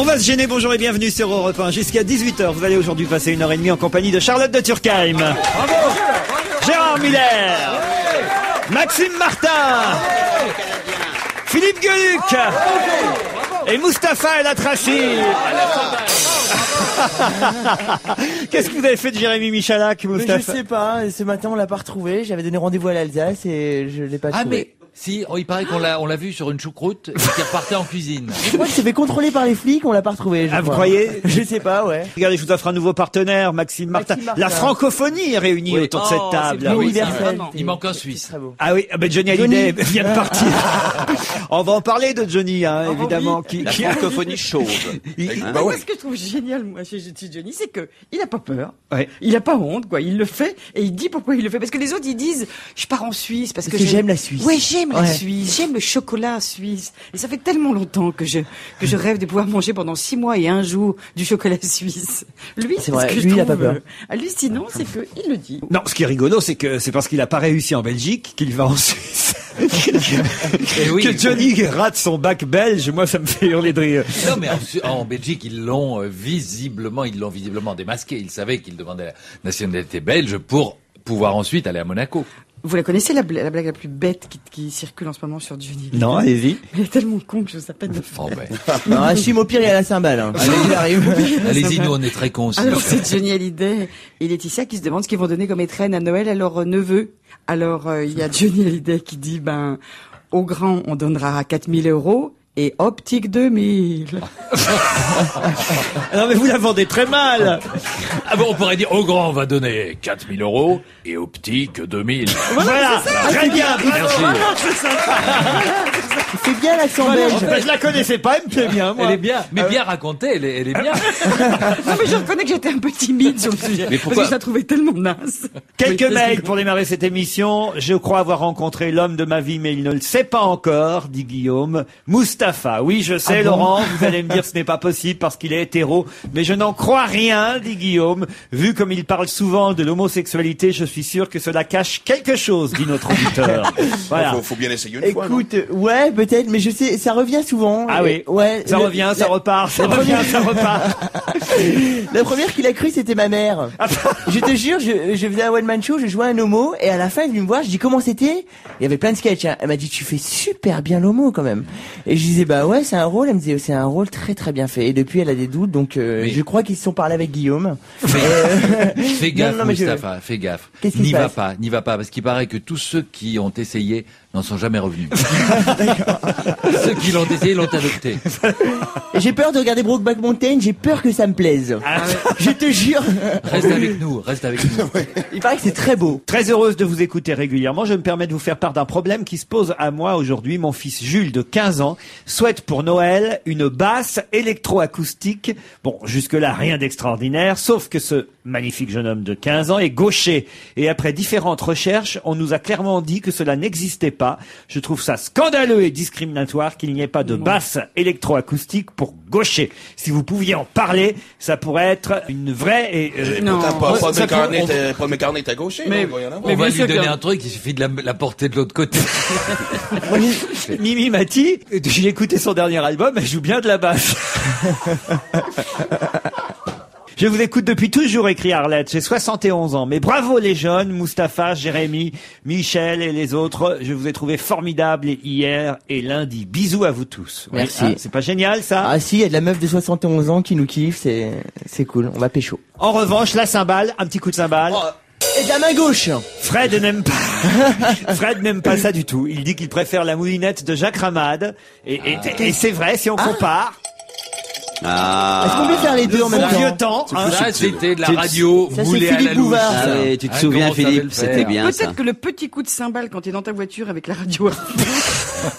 On va se gêner, bonjour et bienvenue sur Europe 1. Jusqu'à 18h, vous allez aujourd'hui passer une heure et demie en compagnie de Charlotte de Turckheim. Gérard Miller. Maxime Martin. Philippe Gueluc. Et Mustapha El Atrachi. Qu'est-ce que vous avez fait de Jérémy Michalak, Mais je Mustapha sais pas, ce matin on l'a pas retrouvé, j'avais donné rendez-vous à l'Alsace et je l'ai pas Ah trouvé. mais si, oh, il paraît qu'on l'a on l'a vu sur une choucroute et qu'il repartait en cuisine. Je crois qu'il s'est fait contrôler par les flics, on l'a pas retrouvé. je Ah, vous crois. croyez Je sais pas, ouais. Regardez, je vous offre un nouveau partenaire, Maxime Martin. Maxime Martin. La francophonie est réunie Oui. autour de Oh, cette table. Oui. Universel. Il manque un Suisse. Très beau. Ah oui, ah ben Johnny Johnny. Hallyday vient de partir. On va en parler de Johnny, hein, évidemment. Qui, La qui- francophonie chaude. il- Hein Bah ouais. Ce que je trouve génial, moi, chez Johnny, c'est que il a pas peur. Ouais. Il a pas honte, quoi. Il le fait et il dit pourquoi il le fait. Parce que les autres, ils disent, je pars en Suisse parce, Parce que j'aime la Suisse. Ouais, j'aime Ouais. Suisse. J'aime le chocolat suisse. Et ça fait tellement longtemps que je que je rêve de pouvoir manger pendant six mois et un jour du chocolat suisse. Lui, C'est ce que lui, je il a trouve, pas peur. euh, hallucinant, c'est que il le dit. Non, ce qui est rigolo, c'est que c'est parce qu'il a pas réussi en Belgique qu'il va en Suisse. Eh oui. que Johnny rate son bac belge, moi ça me fait hurler de rire. Non mais en Belgique ils l'ont euh, visiblement ils l'ont visiblement démasqué. Ils savaient qu'il demandait la nationalité belge pour pouvoir ensuite aller à Monaco. Vous la connaissez la, bla- la blague la plus bête qui, qui circule en ce moment sur Johnny Non, allez-y. Elle est tellement con que je sais pas de faire. Oh, ben, Non, assume au pire, il y a la cymbale. Hein. Allez, il arrive. Allez-y, nous on est très cons aussi. Alors c'est Johnny Hallyday et Laetitia qui se demandent ce qu'ils vont donner comme étrenne à Noël à leur euh, neveu. Alors euh, il y a Johnny Hallyday qui dit ben au grand on donnera 4000 euros et optique 2000. Non mais vous la vendez très mal. Ah bon, on pourrait dire au grand on va donner 4000 euros et au petit que 2000. Voilà, très bien. Merci. Il fait bien l'accent belge. ben, je la connaissais pas, elle me plaît bien. Moi. Elle est bien, mais bien racontée, elle est, elle est bien. non mais je reconnais que j'étais un peu timide sur le sujet Mais parce pourquoi que je la trouvais tellement naze. Quelques Oui, mails pour démarrer cette émission. Je crois avoir rencontré l'homme de ma vie, mais il ne le sait pas encore, dit Guillaume. Mustapha. Oui, je sais, Ah bon Laurent, vous allez me dire ce n'est pas possible parce qu'il est hétéro, mais je n'en crois rien, dit Guillaume. Vu comme il parle souvent de l'homosexualité, je suis sûr que cela cache quelque chose, dit notre auditeur. Voilà. Faut, faut bien essayer une fois. non? Écoute, ouais, peut-être, mais je sais, ça revient souvent. Ah oui. Et- Ouais. Ça le- revient, ça la- repart, ça la revient, première- ça repart. La première qu'il a cru, c'était ma mère. je te jure, je, je faisais un one-man show, je jouais un homo, et à la fin, elle vient me voir, je dis comment c'était? Il y avait plein de sketchs. hein. Elle m'a dit, tu fais super bien l'homo quand même. Et je disais, bah ouais, c'est un rôle. Elle me disait, c'est un rôle très très bien fait. Et depuis, elle a des doutes, donc euh, je crois qu'ils se sont parlé avec Guillaume. Fais, Euh, fais gaffe, non, je- fais gaffe. Qui N'y va pas, n'y va pas, parce qu'il paraît que tous ceux qui ont essayé n'en sont jamais revenus. ceux qui l'ont essayé l'ont adopté. Et J'ai peur de regarder Brokeback Mountain, j'ai peur que ça me plaise. Ah Je te jure. Reste avec nous, reste avec nous. Il paraît que c'est très beau. Très heureuse de vous écouter régulièrement. Je me permets de vous faire part d'un problème qui se pose à moi aujourd'hui. Mon fils Jules, de 15 ans, souhaite pour Noël une basse électroacoustique. Bon, jusque-là, rien d'extraordinaire, sauf que ce magnifique jeune homme de 15 ans est gaucher. Et après différentes recherches, on nous a clairement dit que cela n'existait pas. Je trouve ça scandaleux et discriminatoire qu'il n'y ait pas de basse électroacoustique pour gaucher. Si vous pouviez en parler, ça pourrait être une vraie et euh, Non. Pourtant, Paul, Paul Ça McCartney peut- était- Paul McCartney était gaucher. Mais- donc, il va y en avoir. On Mais va bien lui sûr donner que- un truc, il suffit de la, la porter de l'autre côté. Mimi Mati, j'ai écouté son dernier album, elle joue bien de la basse. Je vous écoute depuis toujours, écrit Arlette. J'ai 71 ans. Mais bravo les jeunes, Mustapha, Jérémy, Michel et les autres. Je vous ai trouvé formidables hier et lundi. Bisous à vous tous. Oui, Merci. hein, c'est pas génial ça Ah si, il y a de la meuf de 71 ans qui nous kiffe, c'est c'est cool. On va pécho. En revanche, la cymbale, un petit coup de cymbale. Et de la main gauche. Fred n'aime pas. Fred n'aime pas ça du tout. Il dit qu'il préfère la moulinette de Jacques Ramade. Et, et- et c'est vrai, si on compare, Est-ce qu'on peut faire les deux en même bon vieux temps temps, hein, Ça, c'était de la radio Ça, c'est moulée à Philippe la louche. Bouvard, Ah tu te Hein, souviens, Philippe, c'était bien ça. Peut-être que le petit coup de cymbale quand tu es dans ta voiture avec la radio,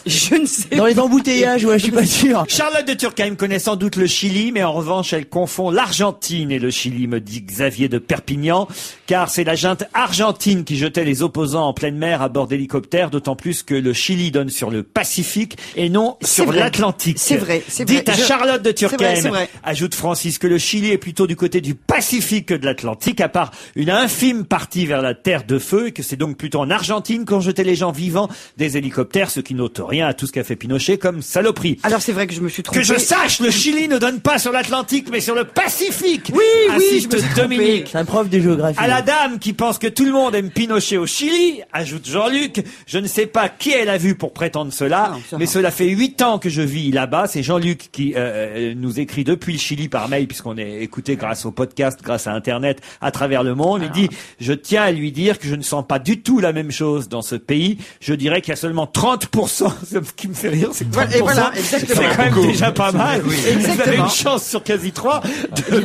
je ne sais Dans les embouteillages, ouais, je suis pas sûr. Charlotte de Turckheim connaît sans doute le Chili, mais en revanche, elle confond l'Argentine et le Chili, me dit Xavier de Perpignan, car c'est la junte argentine qui jetait les opposants en pleine mer à bord d'hélicoptères, d'autant plus que le Chili donne sur le Pacifique et non sur vrai. l'Atlantique. C'est vrai, c'est vrai. Dites à Je- Charlotte de vrai, Turckheim, c'est vrai. ajoute Francis, que le Chili est plutôt du côté du Pacifique que de l'Atlantique, à part une infime partie vers la Terre de Feu, et que c'est donc plutôt en Argentine qu'on jetait les gens vivants des hélicoptères, ce qui n'ose n'ôte rien à tout ce qu'a fait Pinochet comme saloperie. Alors c'est vrai que je me suis trompé. Que je sache, le Chili ne donne pas sur l'Atlantique, mais sur le Pacifique. Oui, oui, je me suis. Dominique. C'est un prof de géographie. À la dame qui pense que tout le monde aime Pinochet au Chili, ajoute Jean-Luc, je ne sais pas qui elle a vu pour prétendre cela, Non, ça mais cela fait huit ans que je vis là-bas. C'est Jean-Luc qui euh, nous écrit depuis le Chili par mail, puisqu'on est écouté grâce au podcast, grâce à Internet, à travers le monde. Il dit, je tiens à lui dire que je ne sens pas du tout la même chose dans ce pays. Je dirais qu'il y a seulement 30%, ce qui me fait rire, c'est que 30%. Voilà, et voilà, exactement. C'est quand même déjà pas mal. Vous avez une chance sur quasi trois de,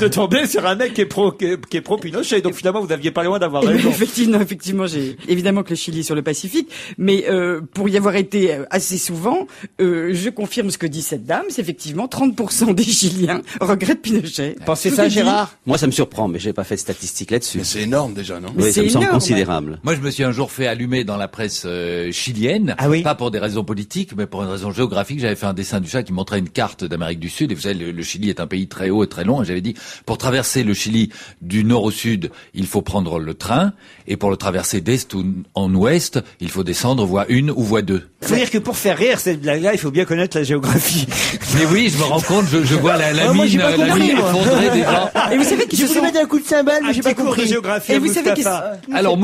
de tomber sur un mec qui est pro, qui est, qui est pro Pinochet. Donc finalement, vous aviez pas loin d'avoir raison. effectivement, effectivement, j'ai évidemment que le Chili est sur le Pacifique, mais euh, pour y avoir été euh, assez souvent, euh, je confirme ce que dit cette dame. C'est effectivement 30% des Chiliens regrettent Pinochet. Pensez Tout ça. Gérard? Moi, ça me surprend, mais j'ai pas fait de statistiques là-dessus. Mais c'est énorme déjà, non? Mais Oui, ça me semble énorme. considérable. Moi, je me suis un jour fait allumer dans la presse euh, chilienne, Ah oui pas pour des raisons politiques, mais pour une raison géographique. J'avais fait un dessin du chat qui montrait une carte d'Amérique du Sud, et vous savez, le, le Chili est un pays très haut et très long, et j'avais dit, pour traverser le Chili du nord au sud, il faut prendre le train, et pour le traverser d'est ou en ouest, il faut descendre voie 1 ou voie 2. Faut dire que pour faire rire cette blague-là, il faut bien connaître la géographie. Mais oui, je me rends compte, je, je vois la, la Ah, moi, mine, pas la compris, mine moi. effondrée des gens. Et vous savez qu'ils Je se voulais sont... mettre un coup de cymbale, mais j'ai pas cours de compris. géographie. Et vous savez qu'ils Mustapha. Alors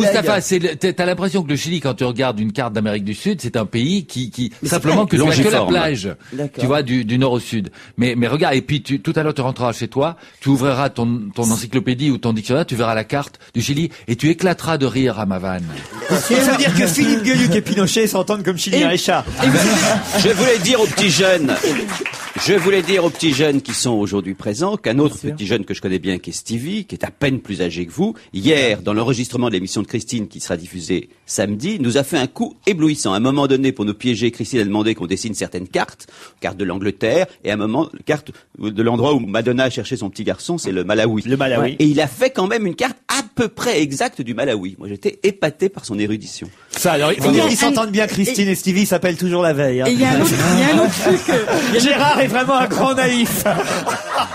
t'as t'as l'impression que le Chili, quand tu regardes une carte d'Amérique du Sud, c'est un pays qui, qui simplement que tu as que la plage, tu vois, du, du nord au sud. Mais, mais regarde, et puis tu, tout à l'heure tu rentreras chez toi, tu ouvriras ton, ton encyclopédie ou ton dictionnaire, tu verras la carte du Chili et tu éclateras de rire à ma vanne. Ça veut dire que Philippe Gueluc et Pinochet s'entendent comme chilien et chat. Je voulais dire aux petits jeunes, je voulais dire aux petits jeunes qui sont aujourd'hui présents qu'un autre petit jeune que je connais bien, qui est Stevie, qui est à peine plus âgé que vous, hier, dans l'enregistrement de l'émission de Christine qui sera diffusée samedi, nous a fait un coup éblouissant. À un moment donné, pour nous piéger, Christine a demandé qu'on dessine certaines cartes, carte de l'Angleterre, et à un moment, carte de l'endroit où Madonna a cherché son petit garçon, c'est le Malawi. Le Malawi. Et il a fait quand même une carte à peu près exacte du Malawi. Moi, j'étais épaté par son érudition. Ça, alors, il faut dire qu'ils s'entendent bien, Christine et Stevie s'appellent toujours la veille. hein. Et il y a un autre, il y a un autre truc. euh, Gérard est vraiment un grand naïf.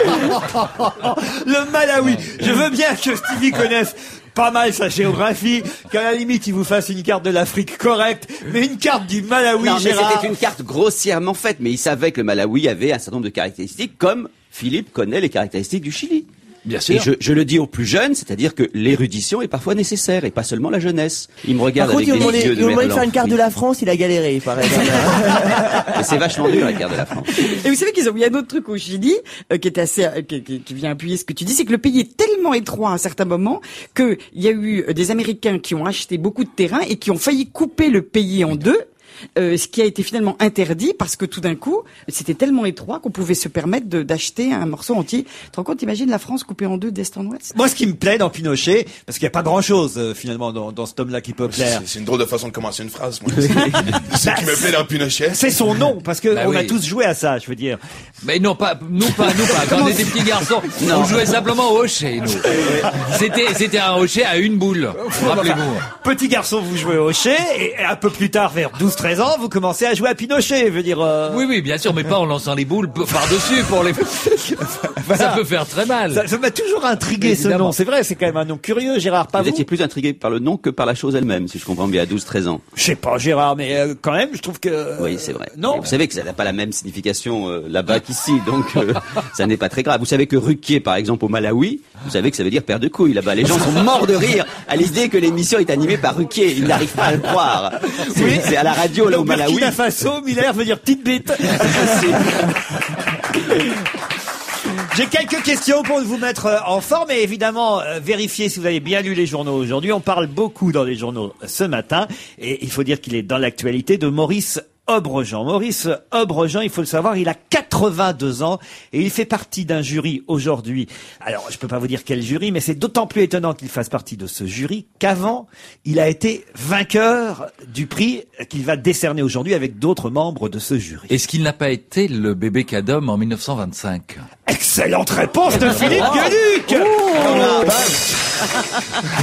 Le Malawi. Je veux bien que Stevie connaisse pas mal sa géographie, qu'à la limite il vous fasse une carte de l'Afrique correcte, mais une carte du Malawi, non, Gérard. c'était une carte grossièrement faite, mais il savait que le Malawi avait un certain nombre de caractéristiques, comme Philippe connaît les caractéristiques du Chili. Bien Et je, je le dis aux plus jeunes, c'est-à-dire que l'érudition est parfois nécessaire, et pas seulement la jeunesse. Il me Par regarde contre, avec des yeux de de merlan. faire une carte de la France, il a galéré, il paraît. C'est vachement dur, la carte de la France. Et vous savez qu'ils ont mis un autre truc au Chili euh, qui est assez, euh, qui, qui- qui vient appuyer ce que tu dis, c'est que le pays est tellement étroit à un certain moment que il y a eu euh, des Américains qui ont acheté beaucoup de terrain et qui ont failli couper le pays en deux. Euh, ce qui a été finalement interdit parce que tout d'un coup, c'était tellement étroit qu'on pouvait se permettre d'acheter un morceau entier. Tu te rends compte, imagine la France coupée en deux d'est en ouest? Moi, ce qui me plaît dans Pinochet, parce qu'il n'y a pas grand-chose euh, finalement dans, dans cet homme-là qui peut plaire, C'est une drôle de façon de commencer une phrase, moi. Ce qui me plaît dans Pinochet. c'est son nom, parce que Bah on a tous joué à ça, je veux dire. Mais non, pas, nous pas, nous pas. Quand on était petits garçons, on jouait simplement au hocher, nous. C'était, c'était un hocher à une boule. Rappelez-vous. Petit garçon, vous jouez au chai, et un peu plus tard, vers 12-13 ans, vous commencez à jouer à Pinochet, je veux dire... euh, Oui, oui, bien sûr, mais pas en lançant les boules p- par-dessus pour les... Ça peut faire très mal. Ça, ça m'a toujours intrigué ce Évidemment. nom. C'est vrai, c'est quand même un nom curieux, Gérard. Pas Vous vous, étiez plus intrigué par le nom que par la chose elle-même, si je comprends bien, à 12-13 ans. Je sais pas, Gérard, mais euh, quand même, je trouve que. Oui, c'est vrai. Non. Vous savez que ça n'a pas la même signification euh, là-bas qu'ici, donc euh, ça n'est pas très grave. Vous savez que Ruquier, par exemple, au Malawi, vous savez que ça veut dire père de couilles là-bas. Les gens sont morts de rire à l'idée que l'émission est animée par Ruquier. Ils n'arrivent pas à le croire. C'est Oui. c'est à la radio là au Au Malawi. Burkina Faso, Miller veut dire petite bite. J'ai quelques questions pour vous mettre euh, en forme et évidemment euh, vérifier si vous avez bien lu les journaux aujourd'hui. On parle beaucoup dans les journaux ce matin et il faut dire qu'il est dans l'actualité de Maurice Obrejean. Maurice Obrejean, il faut le savoir, il a 82 ans et il fait partie d'un jury aujourd'hui. Alors, je peux pas vous dire quel jury, mais c'est d'autant plus étonnant qu'il fasse partie de ce jury qu'avant, il a été vainqueur du prix qu'il va décerner aujourd'hui avec d'autres membres de ce jury. Est-ce qu'il n'a pas été le bébé Cadom en 1925 Excellente réponse de Philippe Gueluc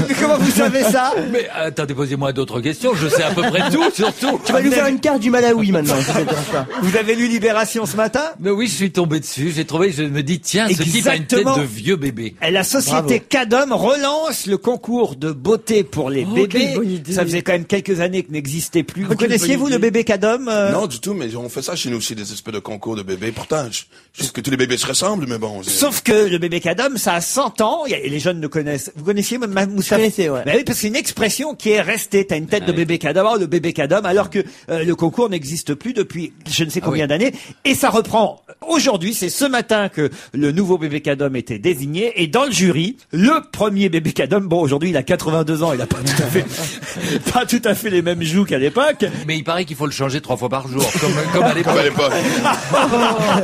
Mais Comment vous savez ça Mais attendez, posez-moi d'autres questions. Je sais à peu près tout, surtout. Tu vas nous faire une carte du Malawi maintenant, si. Vous avez lu Libération ce matin Mais oui, je suis tombé dessus. J'ai trouvé, je me dis, tiens, ce type a une tête Exactement. de vieux bébé. Et La société Cadom relance le concours de beauté pour les Oh, bébés. quelle bonne idée. Ça faisait quand même quelques années que n'existait plus. Vous quelle connaissiez bonne vous le idée. bébé Cadom euh Non, du tout, mais on fait ça chez nous aussi, des espèces de concours de bébés. Pourtant, je, que tous les bébés se ressemblent, mais bon. c'est- Sauf que le bébé Cadom, ça a 100 ans, Il y a- et les jeunes le connaissent. Vous connaissiez Mme Moussa Je connaissais, ouais. Ben oui, parce que c'est une expression qui est restée. T'as une tête de bébé Cadom, oh, le bébé Cadom, alors que euh, le concours n'existe plus depuis je ne sais combien oui. d'années. Et ça reprend aujourd'hui, c'est ce matin que le nouveau bébé Cadom était désigné. Et dans le jury, le premier bébé Cadom, bon aujourd'hui il a 82 ans, il a pas tout à fait, pas tout à fait les mêmes joues qu'à l'époque. Mais il paraît qu'il faut le changer trois fois par jour, comme, comme à Comme à l'époque.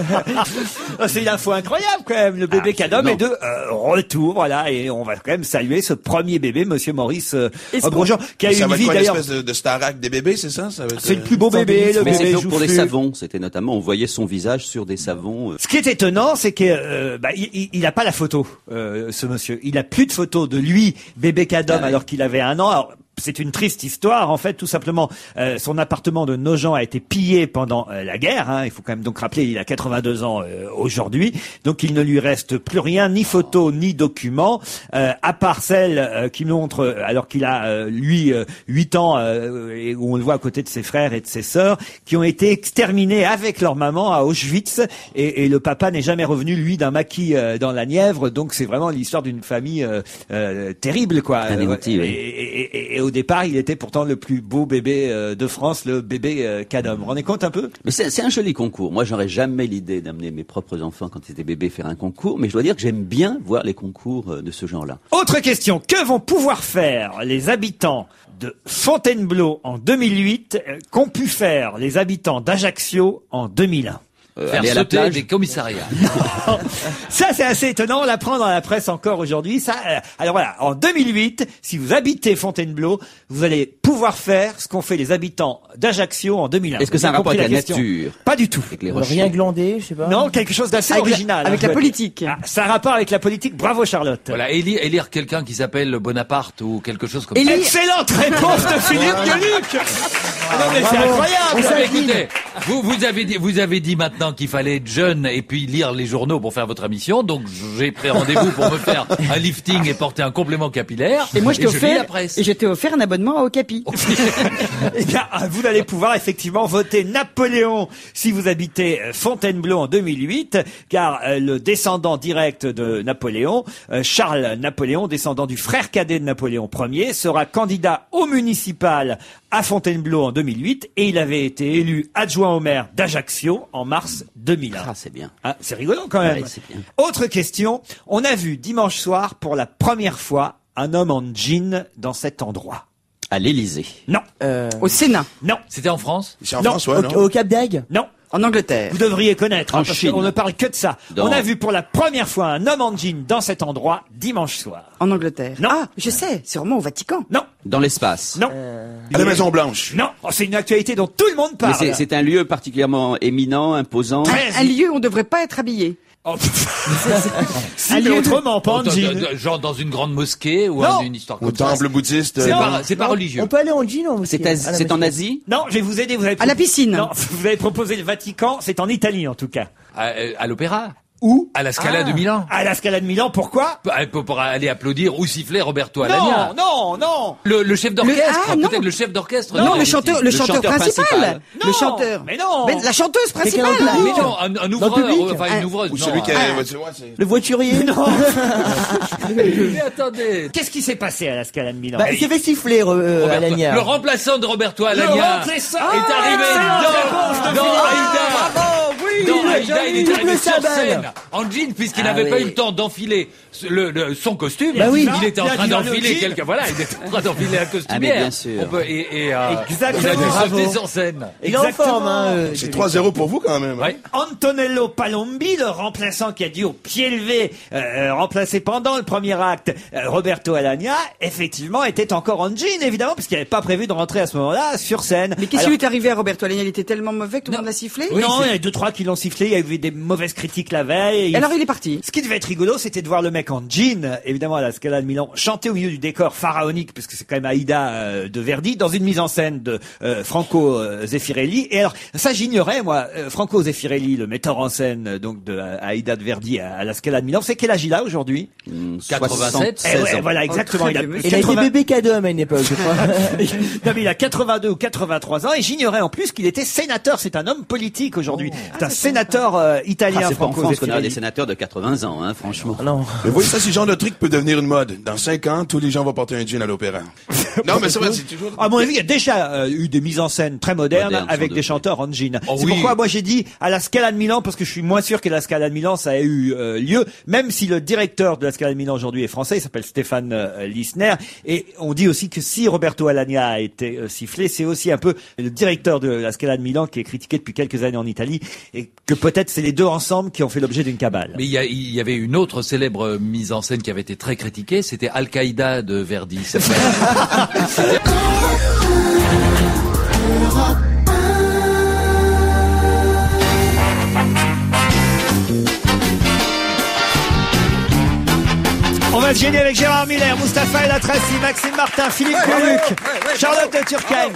Ah, C'est une info incroyable quand même. Le bébé Ah, Cadom est de euh, retour, voilà, et on va quand même saluer ce premier bébé, Monsieur Maurice euh, Grosjean, qui a eu Ça une va vie d'ailleurs. espèce de, de Starac des bébés, c'est ça, ça va être, C'est le euh, plus beau bébé, le Mais bébé pour, joufflu. savons. C'était notamment, on voyait son visage sur des savons. euh, Ce qui est étonnant, c'est que euh, bah, il- il il a pas la photo, euh, ce monsieur. Il a plus de photos de lui, bébé Cadom, Ah oui. alors qu'il avait un an. Alors, c'est une triste histoire, en fait, tout simplement. Euh, son appartement de Nogent a été pillé pendant euh, la guerre. hein. Il faut quand même donc rappeler, il a 82 ans euh, aujourd'hui, donc il ne lui reste plus rien, ni photo, ni document, euh, à part celle euh, qui montre, euh, alors qu'il a euh, lui euh, 8 ans, euh, et où on le voit à côté de ses frères et de ses sœurs, qui ont été exterminés avec leur maman à Auschwitz, et, et le papa n'est jamais revenu lui d'un maquis euh, dans la Nièvre. Donc c'est vraiment l'histoire d'une famille euh, euh, terrible, quoi. Anéantie, oui. et, et- et- et au départ, il était pourtant le plus beau bébé euh, de France, le bébé euh, Cadom. Vous vous rendez compte un peu? Mais c'est c'est un joli concours. Moi, j'aurais jamais l'idée d'amener mes propres enfants quand ils étaient bébés faire un concours, mais je dois dire que j'aime bien voir les concours euh, de ce genre-là. Autre question, que vont pouvoir faire les habitants de Fontainebleau en 2008 euh, qu'ont pu faire les habitants d'Ajaccio en 2001 Euh, Faire aller à la sauter plage. des commissariats. Ça, c'est assez étonnant. On l'apprend dans la presse encore aujourd'hui. Ça, euh, alors voilà, en 2008, si vous habitez Fontainebleau, vous allez pouvoir faire ce qu'ont fait les habitants d'Ajaccio en 2001. Est-ce que Vous ça a un avez rapport compris avec la question nature Pas du tout. Avec les rochers. Rien glandé, je sais pas. Non, quelque chose d'assez Avec la- original. avec hein. la politique. Ah, ça a un rapport avec la politique. Bravo Charlotte. Voilà, élire, élire quelqu'un qui s'appelle Bonaparte ou quelque chose comme Élire- ça. Excellente réponse de Philippe Gueluc. Ah non mais c'est incroyable. Écoutez, vous, vous avez dit, vous avez dit maintenant qu'il fallait être jeune et puis lire les journaux pour faire votre émission. Donc, j'ai pris rendez-vous pour me faire un lifting et porter un complément capillaire. Et moi, je t'ai offert, la presse. et je t'ai offert un abonnement à Okapi. Eh bien, vous allez pouvoir effectivement voter Napoléon si vous habitez euh, Fontainebleau en 2008, car euh, le descendant direct de Napoléon, euh, Charles Napoléon, descendant du frère cadet de Napoléon Ier, sera candidat au municipal à Fontainebleau en 2008 et il avait été élu adjoint au maire d'Ajaccio en mars 2001. Ah, c'est bien. Ah, c'est rigolant quand même. Ouais, c'est bien. Autre question. On a vu dimanche soir pour la première fois un homme en jean dans cet endroit. À l'Élysée. Non, Euh, Au Sénat, non, C'était en France? C'est en Non, France, ouais, au, non? au Cap d'Agde non. En Angleterre. Vous devriez connaître, En hein, parce Chine. qu'on ne parle que de ça. Dans- On a vu pour la première fois un homme en jean dans cet endroit dimanche soir. En Angleterre. Non. Ah, je sais, sûrement au Vatican. Non, Dans l'espace. non, À la Maison Blanche. non. Oh, c'est une actualité dont tout le monde Mais parle. c'est- c'est un lieu particulièrement éminent, imposant. Un lieu où on ne devrait pas être habillé. Oh, de- autrement, pas en Genre dans une grande mosquée ou Non. un- une histoire Au comme ça. temple bouddhiste. C'est pas, c'est pas religieux. On peut aller en jean en C'est mosquée, c'est en mosquée. Asie? Non, je vais vous aider. Vous avez À la piscine. Non, vous avez proposé le Vatican. C'est en Italie en tout cas. À, euh, à l'opéra? Où? À la Scala Ah. de Milan À la Scala de Milan. Pourquoi? Pour, pour- pour aller applaudir ou siffler Roberto Alagna. Non, non, non. Le, le chef d'orchestre, ah, non. peut-être le chef d'orchestre. Non, de le la chanteur, le, Le chanteur, chanteur principal. Non, le chanteur. mais non. Mais la chanteuse principale. Mais non, un, un ouvreur, public enfin une Un- ouvreuse. Ou non, celui qui un- ouais, c'est- Le voiturier Non. Mais attendez. Qu'est-ce qui s'est passé à la Scala de Milan? Bah, il s'est fait siffler, euh, Roberto- Alagna. le remplaçant de Roberto Le Alagna remplaçant. est arrivé excellente réponse de dans, dans Philippe. Aïda, il est double arrivé sur cymbale. scène en jean puisqu'il Ah n'avait pas eu le temps d'enfiler ce- le, le- son costume. Bah oui. Il était en Il train d'enfiler quelque voilà, il était en train d'enfiler un costumière. Ah, mais bien sûr. On peut- et et euh, Exactement. on a dû sauter sur scène. Il est en Exactement. forme, hein. euh, C'est 3-0 pour vous quand même. Ouais. Antonello Palombi, le remplaçant qui a dû au pied levé euh, remplacer pendant le premier acte euh, Roberto Alagna, effectivement était encore en jean évidemment parce qu'il n'avait pas prévu de rentrer à ce moment-là sur scène. Mais qu'est-ce qui lui est arrivé à Roberto Alagna? Il était tellement mauvais que tout le monde l'a sifflé? Oui, non, il y a deux trois qui l'ont sifflé. Il y a eu des mauvaises critiques la veille. Et alors il est parti. Ce qui devait être rigolo, c'était de voir le mec en jean, évidemment à la Scala de Milan, chanter au milieu du décor pharaonique, puisque c'est quand même Aïda euh, de Verdi, dans une mise en scène de euh, Franco euh, Zeffirelli. Et alors, ça j'ignorais, moi, Franco Zeffirelli, le metteur en scène donc de Aïda de Verdi à, à la Scala de Milan, c'est quel âge il a aujourd'hui? 87, Eh ouais. Voilà, exactement. il a, Il a été 80 bébé cadeau à une époque, je crois. non, mais il a 82 ou 83 ans et j'ignorais en plus qu'il était sénateur. C'est un homme politique aujourd'hui. c'est un sénateur euh, italien, Ah, c'est pas en France qu'on a des sénateurs de 80 ans, hein, franchement. non. Mais vous voyez, ça, ce genre de truc peut devenir une mode. Dans cinq ans, tous les gens vont porter un jean à l'opéra. non, mais c'est vrai, c'est toujours... À mon avis, il y a déjà euh, eu des mises en scène très modernes avec des doute. chanteurs en jean. Oh c'est oui. pourquoi moi j'ai dit à la Scala de Milan parce que je suis moins sûr que la Scala de Milan ça a eu euh, lieu, même si le directeur de la Scala de Milan aujourd'hui est français, il s'appelle Stéphane euh, Lissner. Et on dit aussi que si Roberto Alagna a été euh, sifflé, c'est aussi un peu le directeur de la Scala de Milan qui est critiqué depuis quelques années en Italie et que peut-être c'est les deux ensemble qui ont fait l'objet d'une cabale. Mais il y, avait une autre célèbre mise en scène qui avait été très critiquée, c'était Al-Qaïda de Verdi. On va se gêner avec Gérard Miller, Mustapha El Atrassi, Maxime Martin, Philippe Gueluc, Charlotte de Turckheim.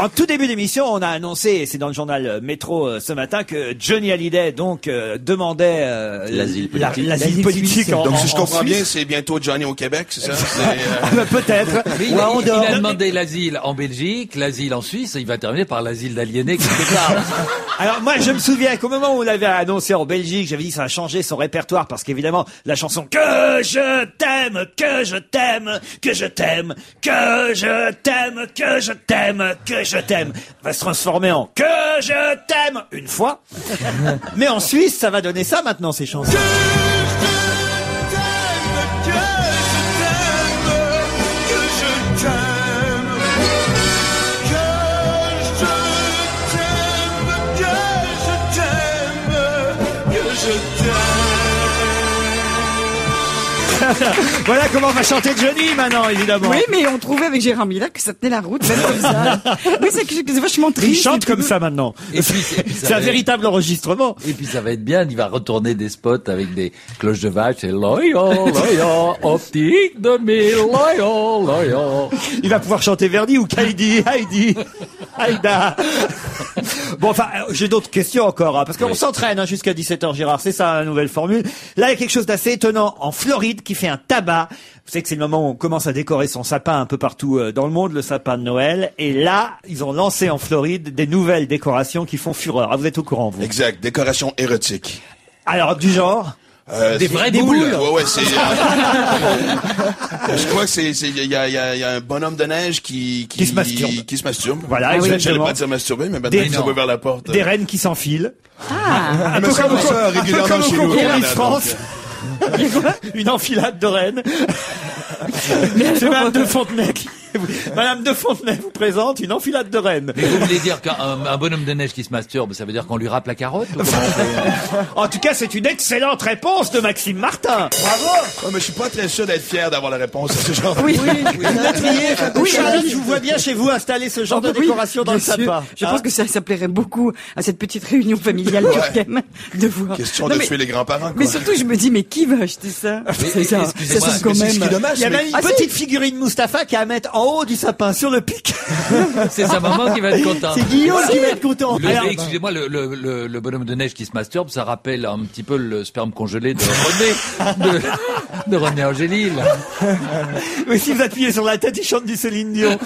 En tout début d'émission, on a annoncé, et c'est dans le journal euh, Métro euh, ce matin, que Johnny Hallyday donc euh, demandait euh, L'asile la- politique. l'asile L'asile politique. en- Donc, si je en comprends bien, Suisse. c'est bientôt Johnny au Québec, c'est ça? C'est, euh, Ah bah, Peut-être. Mais il, Ou à il Andorre. a demandé l'asile en Belgique, l'asile en Suisse, et il va terminer par l'asile d'aliénés quelque part. Alors moi, je me souviens qu'au moment où on l'avait annoncé en Belgique, j'avais dit que ça a changé son répertoire parce qu'évidemment, la chanson Que je t'aime, que je t'aime, que je t'aime, que je t'aime, que je t'aime, que je t'aime va se transformer en Que je t'aime une fois. Mais en Suisse, ça va donner ça maintenant ces chansons. voilà comment va chanter Johnny maintenant, évidemment. Oui, mais on trouvait avec Gérard Miller que ça tenait la route, même comme ça. oui, c'est que c'est vachement Il triste. chante et comme ça maintenant. Et puis, C'est un véritable enregistrement. Et puis ça va être bien, il va retourner des spots avec des cloches de vache et loyal, loyal, optique de mille, loyal, loyal. Il va pouvoir chanter Verdi ou Heidi, Heidi, Aïda. Bon, enfin, euh, j'ai d'autres questions encore, hein, parce qu'on Oui. s'entraîne hein, jusqu'à 17h, Gérard. C'est ça la nouvelle formule. Là, il y a quelque chose d'assez étonnant en Floride qui fait un tabac. Vous savez que c'est le moment où on commence à décorer son sapin un peu partout euh, dans le monde, le sapin de Noël. Et là, ils ont lancé en Floride des nouvelles décorations qui font fureur. Ah, vous êtes au courant, vous exact, décoration érotique. Alors, du genre Euh, Des c'est- vraies boules. Ouais, ouais, c'est. euh, je crois que c'est, c'est, il y a, il y a, il y a un bonhomme de neige qui, Qui se masturbe. Qui se masturbe. Voilà, Je- J'allais exactement. pas dire masturber, mais maintenant Des- non. va vers la porte. des rennes qui s'enfilent. Ah, mais peu comme au- ça, un peu régulièrement comme au concours Miss France. Une enfilade de rennes. C'est Madame de Fontenay qui... Madame de Fontenay vous présente une enfilade de rennes. Mais vous voulez dire qu'un un bonhomme de neige qui se masturbe, ça veut dire qu'on lui râpe la carotte fait En tout cas, c'est une excellente réponse de Maxime Martin. Bravo. Ouais, mais je suis pas très sûr d'être fier d'avoir la réponse à ce genre de Oui, oui, Oui, Charlotte, je vous vois bien chez vous installer ce genre de oui, décoration dans le sapin. Je Hein pense que ça, ça plairait beaucoup à cette petite réunion familiale turcaine de voir. question Non, de mais, tuer les grands-parents. mais surtout, je me dis, mais qui va acheter ça? C'est ça. Ça, c'est quand Mais c'est ce qui est même. dommage. Il y a même une Ah, si. petite figurine Mustapha qui a à mettre en haut du sapin sur le pic. C'est sa maman qui va être contente. C'est Guillaume qui va être content. Le- Excusez-moi, le, le, le, le bonhomme de neige qui se masturbe, ça rappelle un petit peu le sperme congelé de René, de, de René Angélil. mais si vous appuyez sur la tête, il chante du Céline Dion.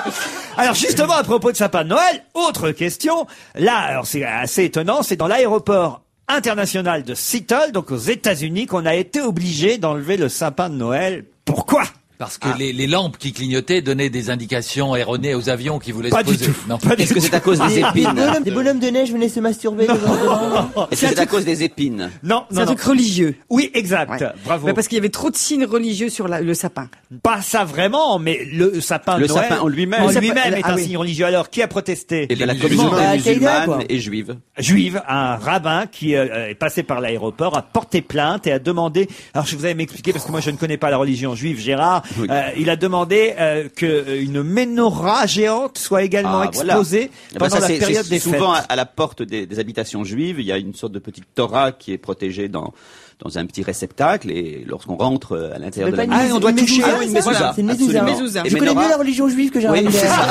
Alors justement, à propos de sapin de Noël, autre question. Là, alors c'est assez étonnant, c'est dans l'aéroport international de Seattle, donc aux États-Unis, qu'on a été obligé d'enlever le sapin de Noël. Pourquoi? Parce que les, les lampes qui clignotaient donnaient des indications erronées aux avions qui voulaient Pas se du poser. tout. Non. Pas du Est-ce que tout. c'est à cause des épines bonhommes, des bonhommes de neige venaient se masturber. Est-ce que c'est à cause des épines? Non, C'est un truc religieux. Oui, exact. Ouais. Bravo. Bah, parce qu'il y avait trop de signes religieux sur la- le sapin. Pas ça vraiment, mais le sapin Le Noël sapin en lui-même. en sapin- lui-même est ah un oui. signe religieux. Alors, qui a protesté Et la Les communauté. Ah, musulmane et juive. Juive, un rabbin qui euh, est passé par l'aéroport, a porté plainte et a demandé. Alors, je vous allez m'expliquer parce que moi je ne connais pas la religion juive, Gérard. Oui. Euh, il a demandé euh, que euh, une menorah géante soit également Ah, voilà. exposée Eh ben, pendant ça, la période des souvent fêtes. à, à la porte des, des habitations juives, il y a une sorte de petite Torah qui est protégée dans dans un petit réceptacle et lorsqu'on rentre euh, à l'intérieur de la Ah, on doit une toucher. mezouza, Ah, une mezouza, C'est une mezouza. Je connais mieux la religion juive que Gérard Oui, c'est ça.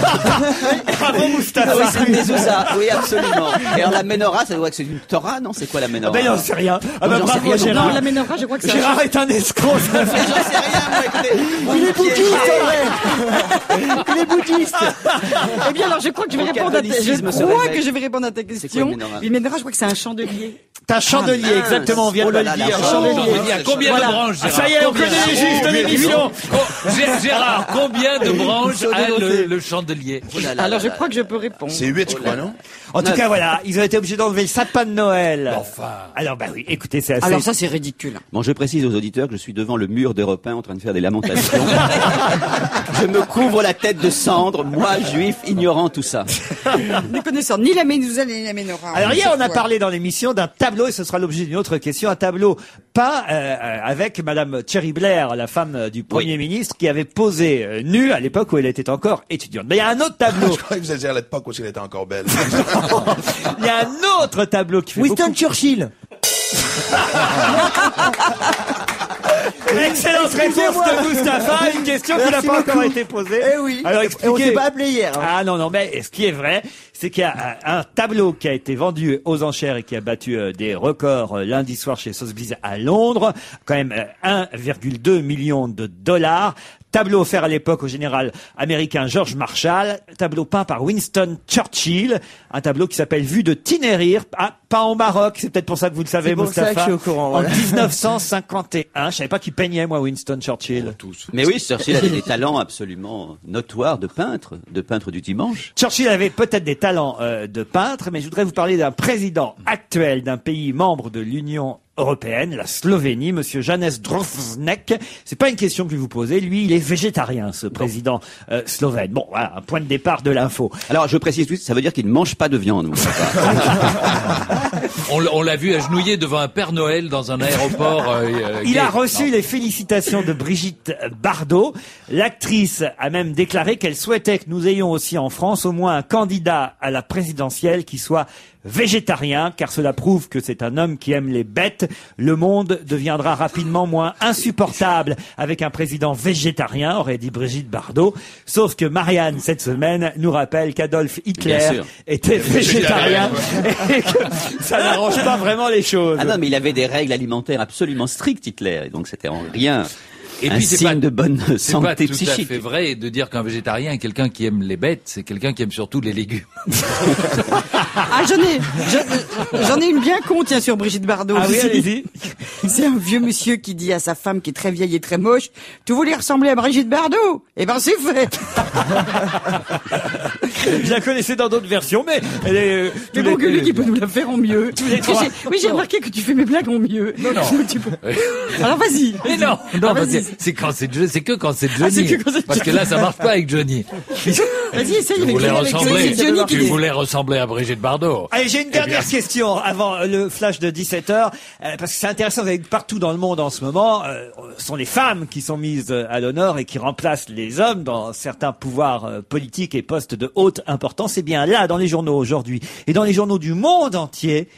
Bravo Moustapha. oui, c'est une mezouza. Oui, absolument. Et alors la menorah, ça doit être c'est une Torah, non? C'est quoi la Ah menorah ben non, c'est rien. Ah ben j'en sais bravo Gérard. Non, la menorah, je crois que c'est Gérard est un escroc. J'en sais rien. Il est bouddhiste, en vrai. Il est bouddhiste. Eh bien, alors, je crois que je vais répondre à ta, je catholicisme se crois que je vais répondre à ta question. Une menorah, je crois que c'est un chandelier. T'as un chandelier, Ah, mince. exactement, on vient Oh de le dire. Chandelier. Il y a combien Voilà. de branches Gérard ça y est, on Combien connaît les juifs de l'émission. Oh, Gé- Gérard, combien de branches a le, le chandelier Oh Alors, je crois que je peux répondre. C'est 8, je crois, non En tout cas, voilà, ils ont été obligés d'enlever le sapin de Noël. Enfin. Alors, bah oui, écoutez, c'est assez... Alors, ça, c'est ridicule. Bon, je précise aux auditeurs que je suis devant le mur d'Europe 1 en train de faire des lamentations. je me couvre la tête de cendre, moi, juif, ignorant tout ça. Ne connaissant ni la mezouza ni la menorah. Alors hier, on a parlé dans l'émission d'un tableau, et ce sera l'objet d'une autre question, un tableau peint euh, euh, avec Madame Thierry Blair, la femme euh, du Premier ministre, qui avait posé euh, nue à l'époque où elle était encore étudiante. Mais il y a un autre tableau, Je crois que vous allez dire à l'époque où elle était encore belle. il y a un autre tableau qui fait Winston beaucoup... Churchill. Excellente réponse de Mustapha, une question qui n'a pas encore beaucoup. été posée. Eh oui. Alors Et on s'est pas appelé hier. hein. Ah non, non, mais ce qui est vrai, c'est qu'il y a un, un tableau qui a été vendu aux enchères et qui a battu euh, des records euh, lundi soir chez Sotheby's à Londres, quand même euh, 1,2 million de dollars. Tableau offert à l'époque au général américain George Marshall, tableau peint par Winston Churchill, un tableau qui s'appelle Vue de Tinnerir, ah, peint au Maroc, c'est peut-être pour ça que vous le savez, pour ça Mustapha. que je suis au courant, voilà. En 1951, je savais pas qu'il peignait moi Winston Churchill. Tous. Mais oui, Churchill avait des talents absolument notoires de peintre, de peintre du dimanche. Churchill avait peut-être des talents euh, de peintre, mais je voudrais vous parler d'un président actuel d'un pays membre de l'Union européenne, la Slovénie, Monsieur Janez Droznek. C'est pas une question que je vais vous poser. Lui, il est végétarien, ce président euh, slovène. Bon, voilà, un point de départ de l'info. Alors, je précise tout, ça veut dire qu'il ne mange pas de viande. On, l- on l'a vu agenouillé devant un Père Noël dans un aéroport. euh, euh, Il gay. a reçu Non. les félicitations de Brigitte Bardot. L'actrice a même déclaré qu'elle souhaitait que nous ayons aussi en France au moins un candidat à la présidentielle qui soit végétarien, car cela prouve que c'est un homme qui aime les bêtes. Le monde deviendra rapidement moins insupportable avec un président végétarien, aurait dit Brigitte Bardot. Sauf que Marianne, cette semaine, nous rappelle qu'Adolf Hitler était végétarien et que ça n'arrange pas vraiment les choses. Ah non, mais il avait des règles alimentaires absolument strictes, Hitler, et donc c'était en rien Et un puis c'est signe pas- de bonne C'est pas santé tout psychique. à fait vrai de dire qu'un végétarien est quelqu'un qui aime les bêtes, c'est quelqu'un qui aime surtout les légumes. Ah, j'en ai, je- j'en ai une bien con, tiens, sur Brigitte Bardot. Ah oui, allez-y. C'est un vieux monsieur qui dit à sa femme qui est très vieille et très moche, tu voulais ressembler à Brigitte Bardot? Eh ben, c'est fait. Je la connaissais dans d'autres versions, mais elle est. euh, tous Mais bon, les- que lui qui peut nous la faire en mieux. les Parce que trois. j'ai- Oui, j'ai remarqué que tu fais mes blagues en mieux. Non, non. Alors, vas-y. Mais non, Ah, non, parce que vas-y. c'est quand c'est Jo- c'est que quand c'est Ah, c'est Johnny. que quand c'est parce que Johnny. là, ça marche pas avec Johnny. Vas-y, essaye Tu avec voulais Johnny, avec ressembler, Johnny. C'est Johnny qui tu dit. voulais ressembler à Brigitte Bardot. Allez, j'ai une dernière Eh bien- question avant euh, le flash de 17h, euh, parce que c'est intéressant, vous avez vu partout dans le monde en ce moment, euh, ce sont les femmes qui sont mises euh, à l'honneur et qui remplacent les hommes dans certains pouvoirs euh, politiques et postes de haute importance. Et bien là, dans les journaux aujourd'hui, et dans les journaux du monde entier,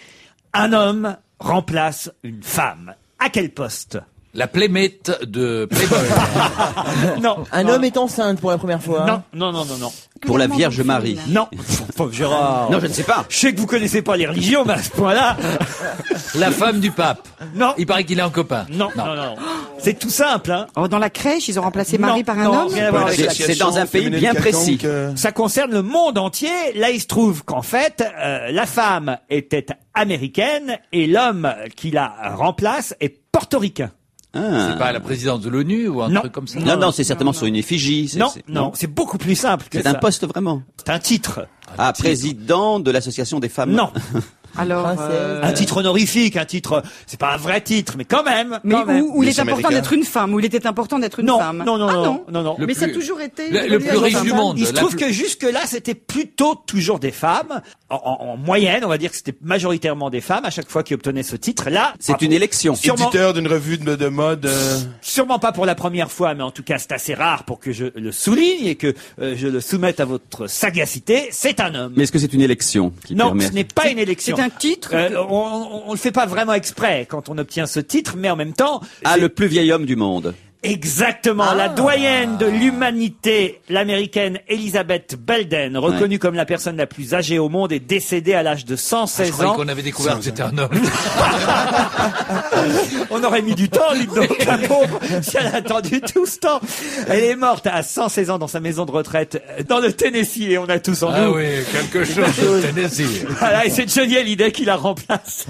un homme remplace une femme. À quel poste? La playmate de Playboy. Non. Un non, homme est enceinte pour la première fois. Non, non, non, non, non. Pour la Vierge Marie. Non. Pauvre Gérard. Non, je ne sais pas. Je sais que vous connaissez pas les religions, mais à ce point-là, la femme du pape. non. Il paraît qu'il est un copain. Non, non, non. C'est tout simple, hein. Oh, dans la crèche, ils ont remplacé Non, Marie par un non, homme rien à voir avec C'est- dans un pays bien précis. Ça concerne le monde entier. Là, il se trouve qu'en fait, euh, la femme était américaine et l'homme qui la remplace est portoricain. Ah. C'est pas la présidence de l'ONU ou un Non. truc comme ça. Non, non, c'est certainement sur une effigie. c'est- Non, c'est- non, c'est beaucoup plus simple que C'est un poste vraiment. C'est un titre. Ah, président de l'association des femmes. Non. Alors, euh, Un titre honorifique, un titre, c'est pas un vrai titre, mais quand même. mais quand même. où, où il est important d'être une femme, où il était important d'être une Non, femme. non, non, Ah, non, non, non. Le mais ça a plus- toujours été. le- plus riche du monde. Il se trouve plus- que jusque-là, c'était plutôt toujours des femmes. En, en- en moyenne, on va dire que c'était majoritairement des femmes à chaque fois qui obtenaient ce titre. Là, C'est une élection. Sûrement, Éditeur d'une revue de, de mode. euh, sûrement pas pour la première fois, mais en tout cas, c'est assez rare pour que je le souligne et que euh, je le soumette à votre sagacité. C'est un homme. Mais est-ce que c'est une élection qui non, permet ce n'est pas une élection. Un titre. Euh, que- on, on le fait pas vraiment exprès quand on obtient ce titre, mais en même temps, Ah, le plus vieil homme du monde. Exactement la doyenne de l'humanité, l'américaine Elizabeth Belden, reconnue comme la personne la plus âgée au monde, est décédée à l'âge de Je 116 croyais ans. qu'on avait découvert que c'était un homme. On aurait mis du temps, dites donc, la pauvre, si elle a attendu tout ce temps. Elle est morte à 116 ans dans sa maison de retraite euh, dans le Tennessee et on a tous en Ah nous. oui, quelque chose de Tennessee. Voilà, et c'est Johnny Hallyday qui la remplace.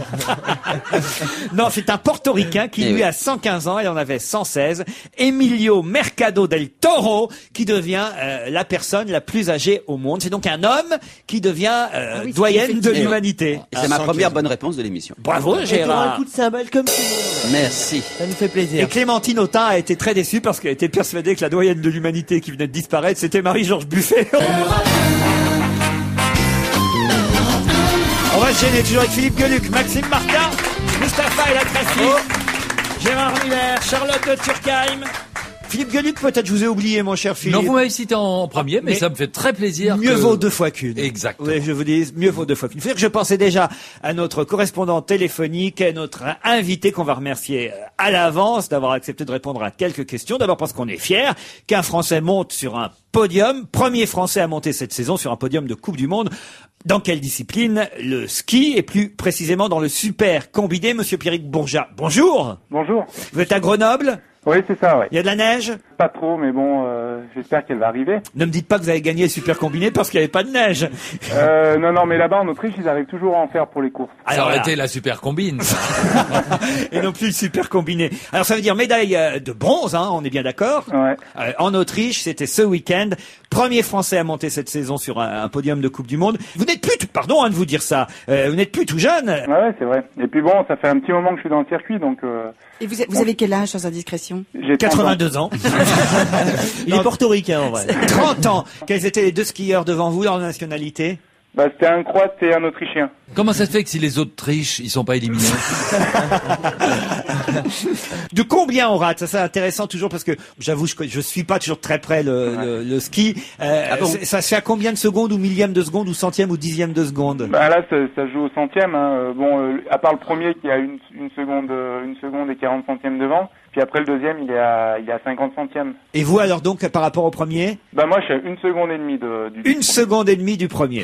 non, c'est un portoricain qui, Eh lui, a 115 ans, elle en avait 116. Emilio Mercado del Toro, qui devient euh, la personne la plus âgée au monde. C'est donc un homme qui devient euh, Ah oui, doyenne de l'humanité. Et c'est ma première bonne réponse de l'émission. Bravo, Et un Gérard. coup de cymbale comme tout le monde. Merci. Ça nous fait Et plaisir. Clémentine Autain a été très déçue parce qu'elle était persuadée que la doyenne de l'humanité qui venait de disparaître, c'était Marie-Georges Buffet. On va gêner toujours avec Philippe Gueluc, Maxime Martin, Mustapha El Akrassi, Gérard Miller, Charlotte de Turkheim. Philippe Gueluc, peut-être je vous ai oublié, mon cher Philippe. Non, vous m'avez cité en premier, mais, Mais ça me fait très plaisir. Mieux que- vaut deux fois qu'une. Exactement. Oui, je vous dis, mieux vaut deux fois qu'une. C'est-à-dire que je pensais déjà à notre correspondant téléphonique, à notre invité qu'on va remercier euh, à l'avance d'avoir accepté de répondre à quelques questions. D'abord parce qu'on est fiers qu'un Français monte sur un podium, premier Français à monter cette saison sur un podium de Coupe du Monde. Dans quelle discipline Le ski et plus précisément dans le super combiné. Monsieur Pierrick Bourgeat, bonjour. Bonjour. Vous êtes à Grenoble? Oui, c'est ça, ouais. Il y a de la neige? Pas trop, mais bon, euh, j'espère qu'elle va arriver. Ne me dites pas que vous avez gagné super combiné parce qu'il n'y avait pas de neige. Euh, non, non, mais là-bas en Autriche, ils arrivent toujours à en faire pour les courses. Ça Alors aurait là, été la super combine. et non plus le super combiné. Alors ça veut dire médaille euh, de bronze, hein, on est bien d'accord. Ouais. Euh, en Autriche, c'était ce week-end. Premier Français à monter cette saison sur un, un podium de Coupe du Monde. Vous n'êtes plus, tout- pardon hein, de vous dire ça, euh, vous n'êtes plus tout jeune. Ouais, ouais, c'est vrai. Et puis bon, ça fait un petit moment que je suis dans le circuit, donc euh, Et vous, vous avez quel âge, sans indiscrétion? J'ai 30 ans. 82 ans. Il est portoricain en vrai. 30 ans. Quels étaient les deux skieurs devant vous, leur nationalité? Bah, c'était un Croate et un Autrichien. Comment ça se fait que si les autres trichent, ils sont pas éliminés? De combien on rate? Ça c'est intéressant toujours parce que j'avoue je je suis pas toujours très près le, le, le ski. Euh, Ah bon? ça se fait à combien de secondes ou millième de seconde ou centième ou dixième de seconde? Bah là, ça, ça joue au centième. Hein. Euh, Bon, euh, à part le premier qui a une, une seconde, euh, une seconde et 40 centièmes devant. Puis après le deuxième, il est à, il est à 50 centièmes. Et vous alors donc par rapport au premier Bah moi, je suis à une seconde et demie de, du. Une seconde et demie du premier.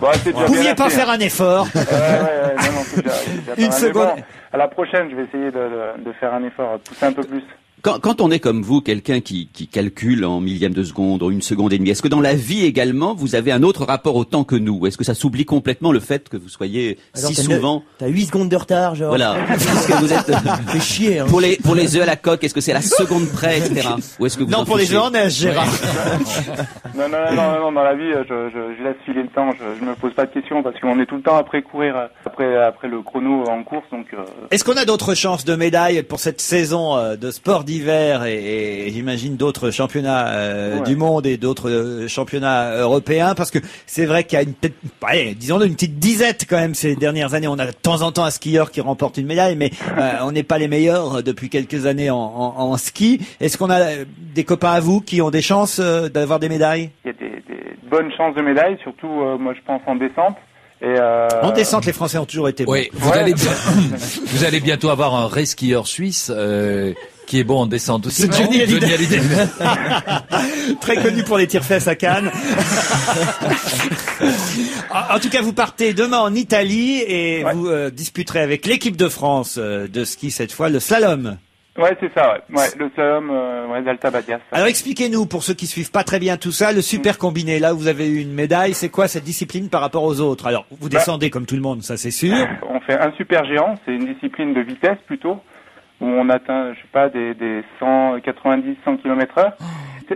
Bah, c'est déjà Vous pouviez pas assez, faire un effort. Ouais, ouais, ouais, non, déjà- Une seconde. bon, à la prochaine, je vais essayer de, de, de faire un effort, pousser un peu plus. Quand, quand on est comme vous, quelqu'un qui, qui calcule en millième de seconde ou une seconde et demie, est-ce que dans la vie également, vous avez un autre rapport au temps que nous? Est-ce que ça s'oublie complètement le fait que vous soyez Alors, si t'as souvent T'as 8 secondes de retard, genre. Voilà. Est-ce que vous êtes Fais chier, hein. pour les pour les œufs à la coque Est-ce que c'est à la seconde près, etc. Ou est-ce que vous Non pour les gens en neige, Gérard. Non, non, non, non, non, dans la vie, je, je, je laisse filer le temps, je, je me pose pas de questions parce qu'on est tout le temps après courir, euh, après, après le chrono en course, donc euh, Est-ce qu'on a d'autres chances de médailles pour cette saison euh, de sport d'hiver et, et j'imagine d'autres championnats euh, Ouais. du monde et d'autres euh, championnats européens Parce que c'est vrai qu'il y a une petite, allez, disons une petite disette quand même ces dernières années. On a de temps en temps un skieur qui remporte une médaille, mais euh, on n'est pas les meilleurs depuis quelques années en, en- en ski. Est-ce qu'on a des copains à vous qui ont des chances euh, d'avoir des médailles? Il y a des, des bonnes chances de médailles, surtout euh, moi je pense en descente. Et euh, En descente, les Français ont toujours été bons. Oui, vous, Ouais. allez bien- vous allez bientôt avoir un skieur suisse euh, qui est bon en descente aussi. C'est Johnny Hallyday. Très connu pour les tire-fesses à Cannes. en, en tout cas, vous partez demain en Italie et Ouais. vous euh, disputerez avec l'équipe de France euh, de ski cette fois le slalom. Ouais, c'est ça, ouais. ouais le slalom euh, ouais, d'Alta Badias. Alors expliquez-nous, pour ceux qui suivent pas très bien tout ça, le super combiné, là où vous avez eu une médaille, c'est quoi cette discipline par rapport aux autres? Alors, vous Bah. descendez comme tout le monde, ça c'est sûr. On fait un super géant, c'est une discipline de vitesse plutôt. Où on atteint, je sais pas, des, des 100, 90, 100 km heure.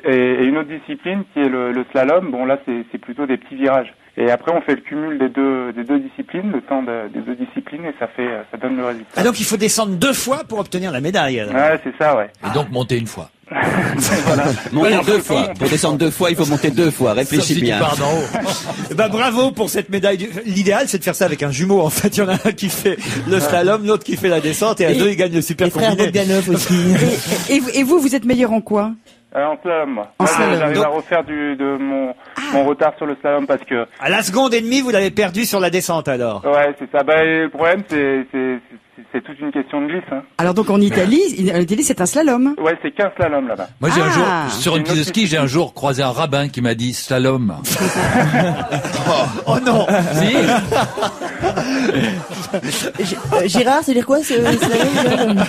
Et, et une autre discipline qui est le, le slalom, bon là c'est c'est plutôt des petits virages. Et après on fait le cumul des deux des deux disciplines, le temps de- des deux disciplines et ça fait ça donne le résultat. Ah donc il faut descendre deux fois pour obtenir la médaille. alors. Ouais, c'est ça, ouais. Et donc monter une fois. Monter deux fois. Pour descendre deux fois, il faut monter deux fois. Réfléchis si bien. haut. Eh ben, bravo pour cette médaille. du- L'idéal, c'est de faire ça avec un jumeau. En fait, il y en a un qui fait le slalom, l'autre qui fait la descente, et à Et- deux, ils gagnent le super combiné. Aussi. Et, vous- et vous, vous êtes meilleur en quoi Euh, en slalom. En slalom. J'arrive Donc- à refaire du, de mon, mon retard sur le slalom parce que, À la seconde et demie, vous l'avez perdu sur la descente, alors. ouais, c'est ça. Bah, le problème, c'est, c'est, toute une question de glisse, hein. Alors donc en Italie, en Italie c'est un slalom. Ouais, c'est 15 slaloms là-bas. Moi, j'ai un Ah. jour, sur une piste de ski, j'ai un jour croisé un rabbin qui m'a dit slalom. Oh non si euh, Gérard, c'est dire quoi ce slalom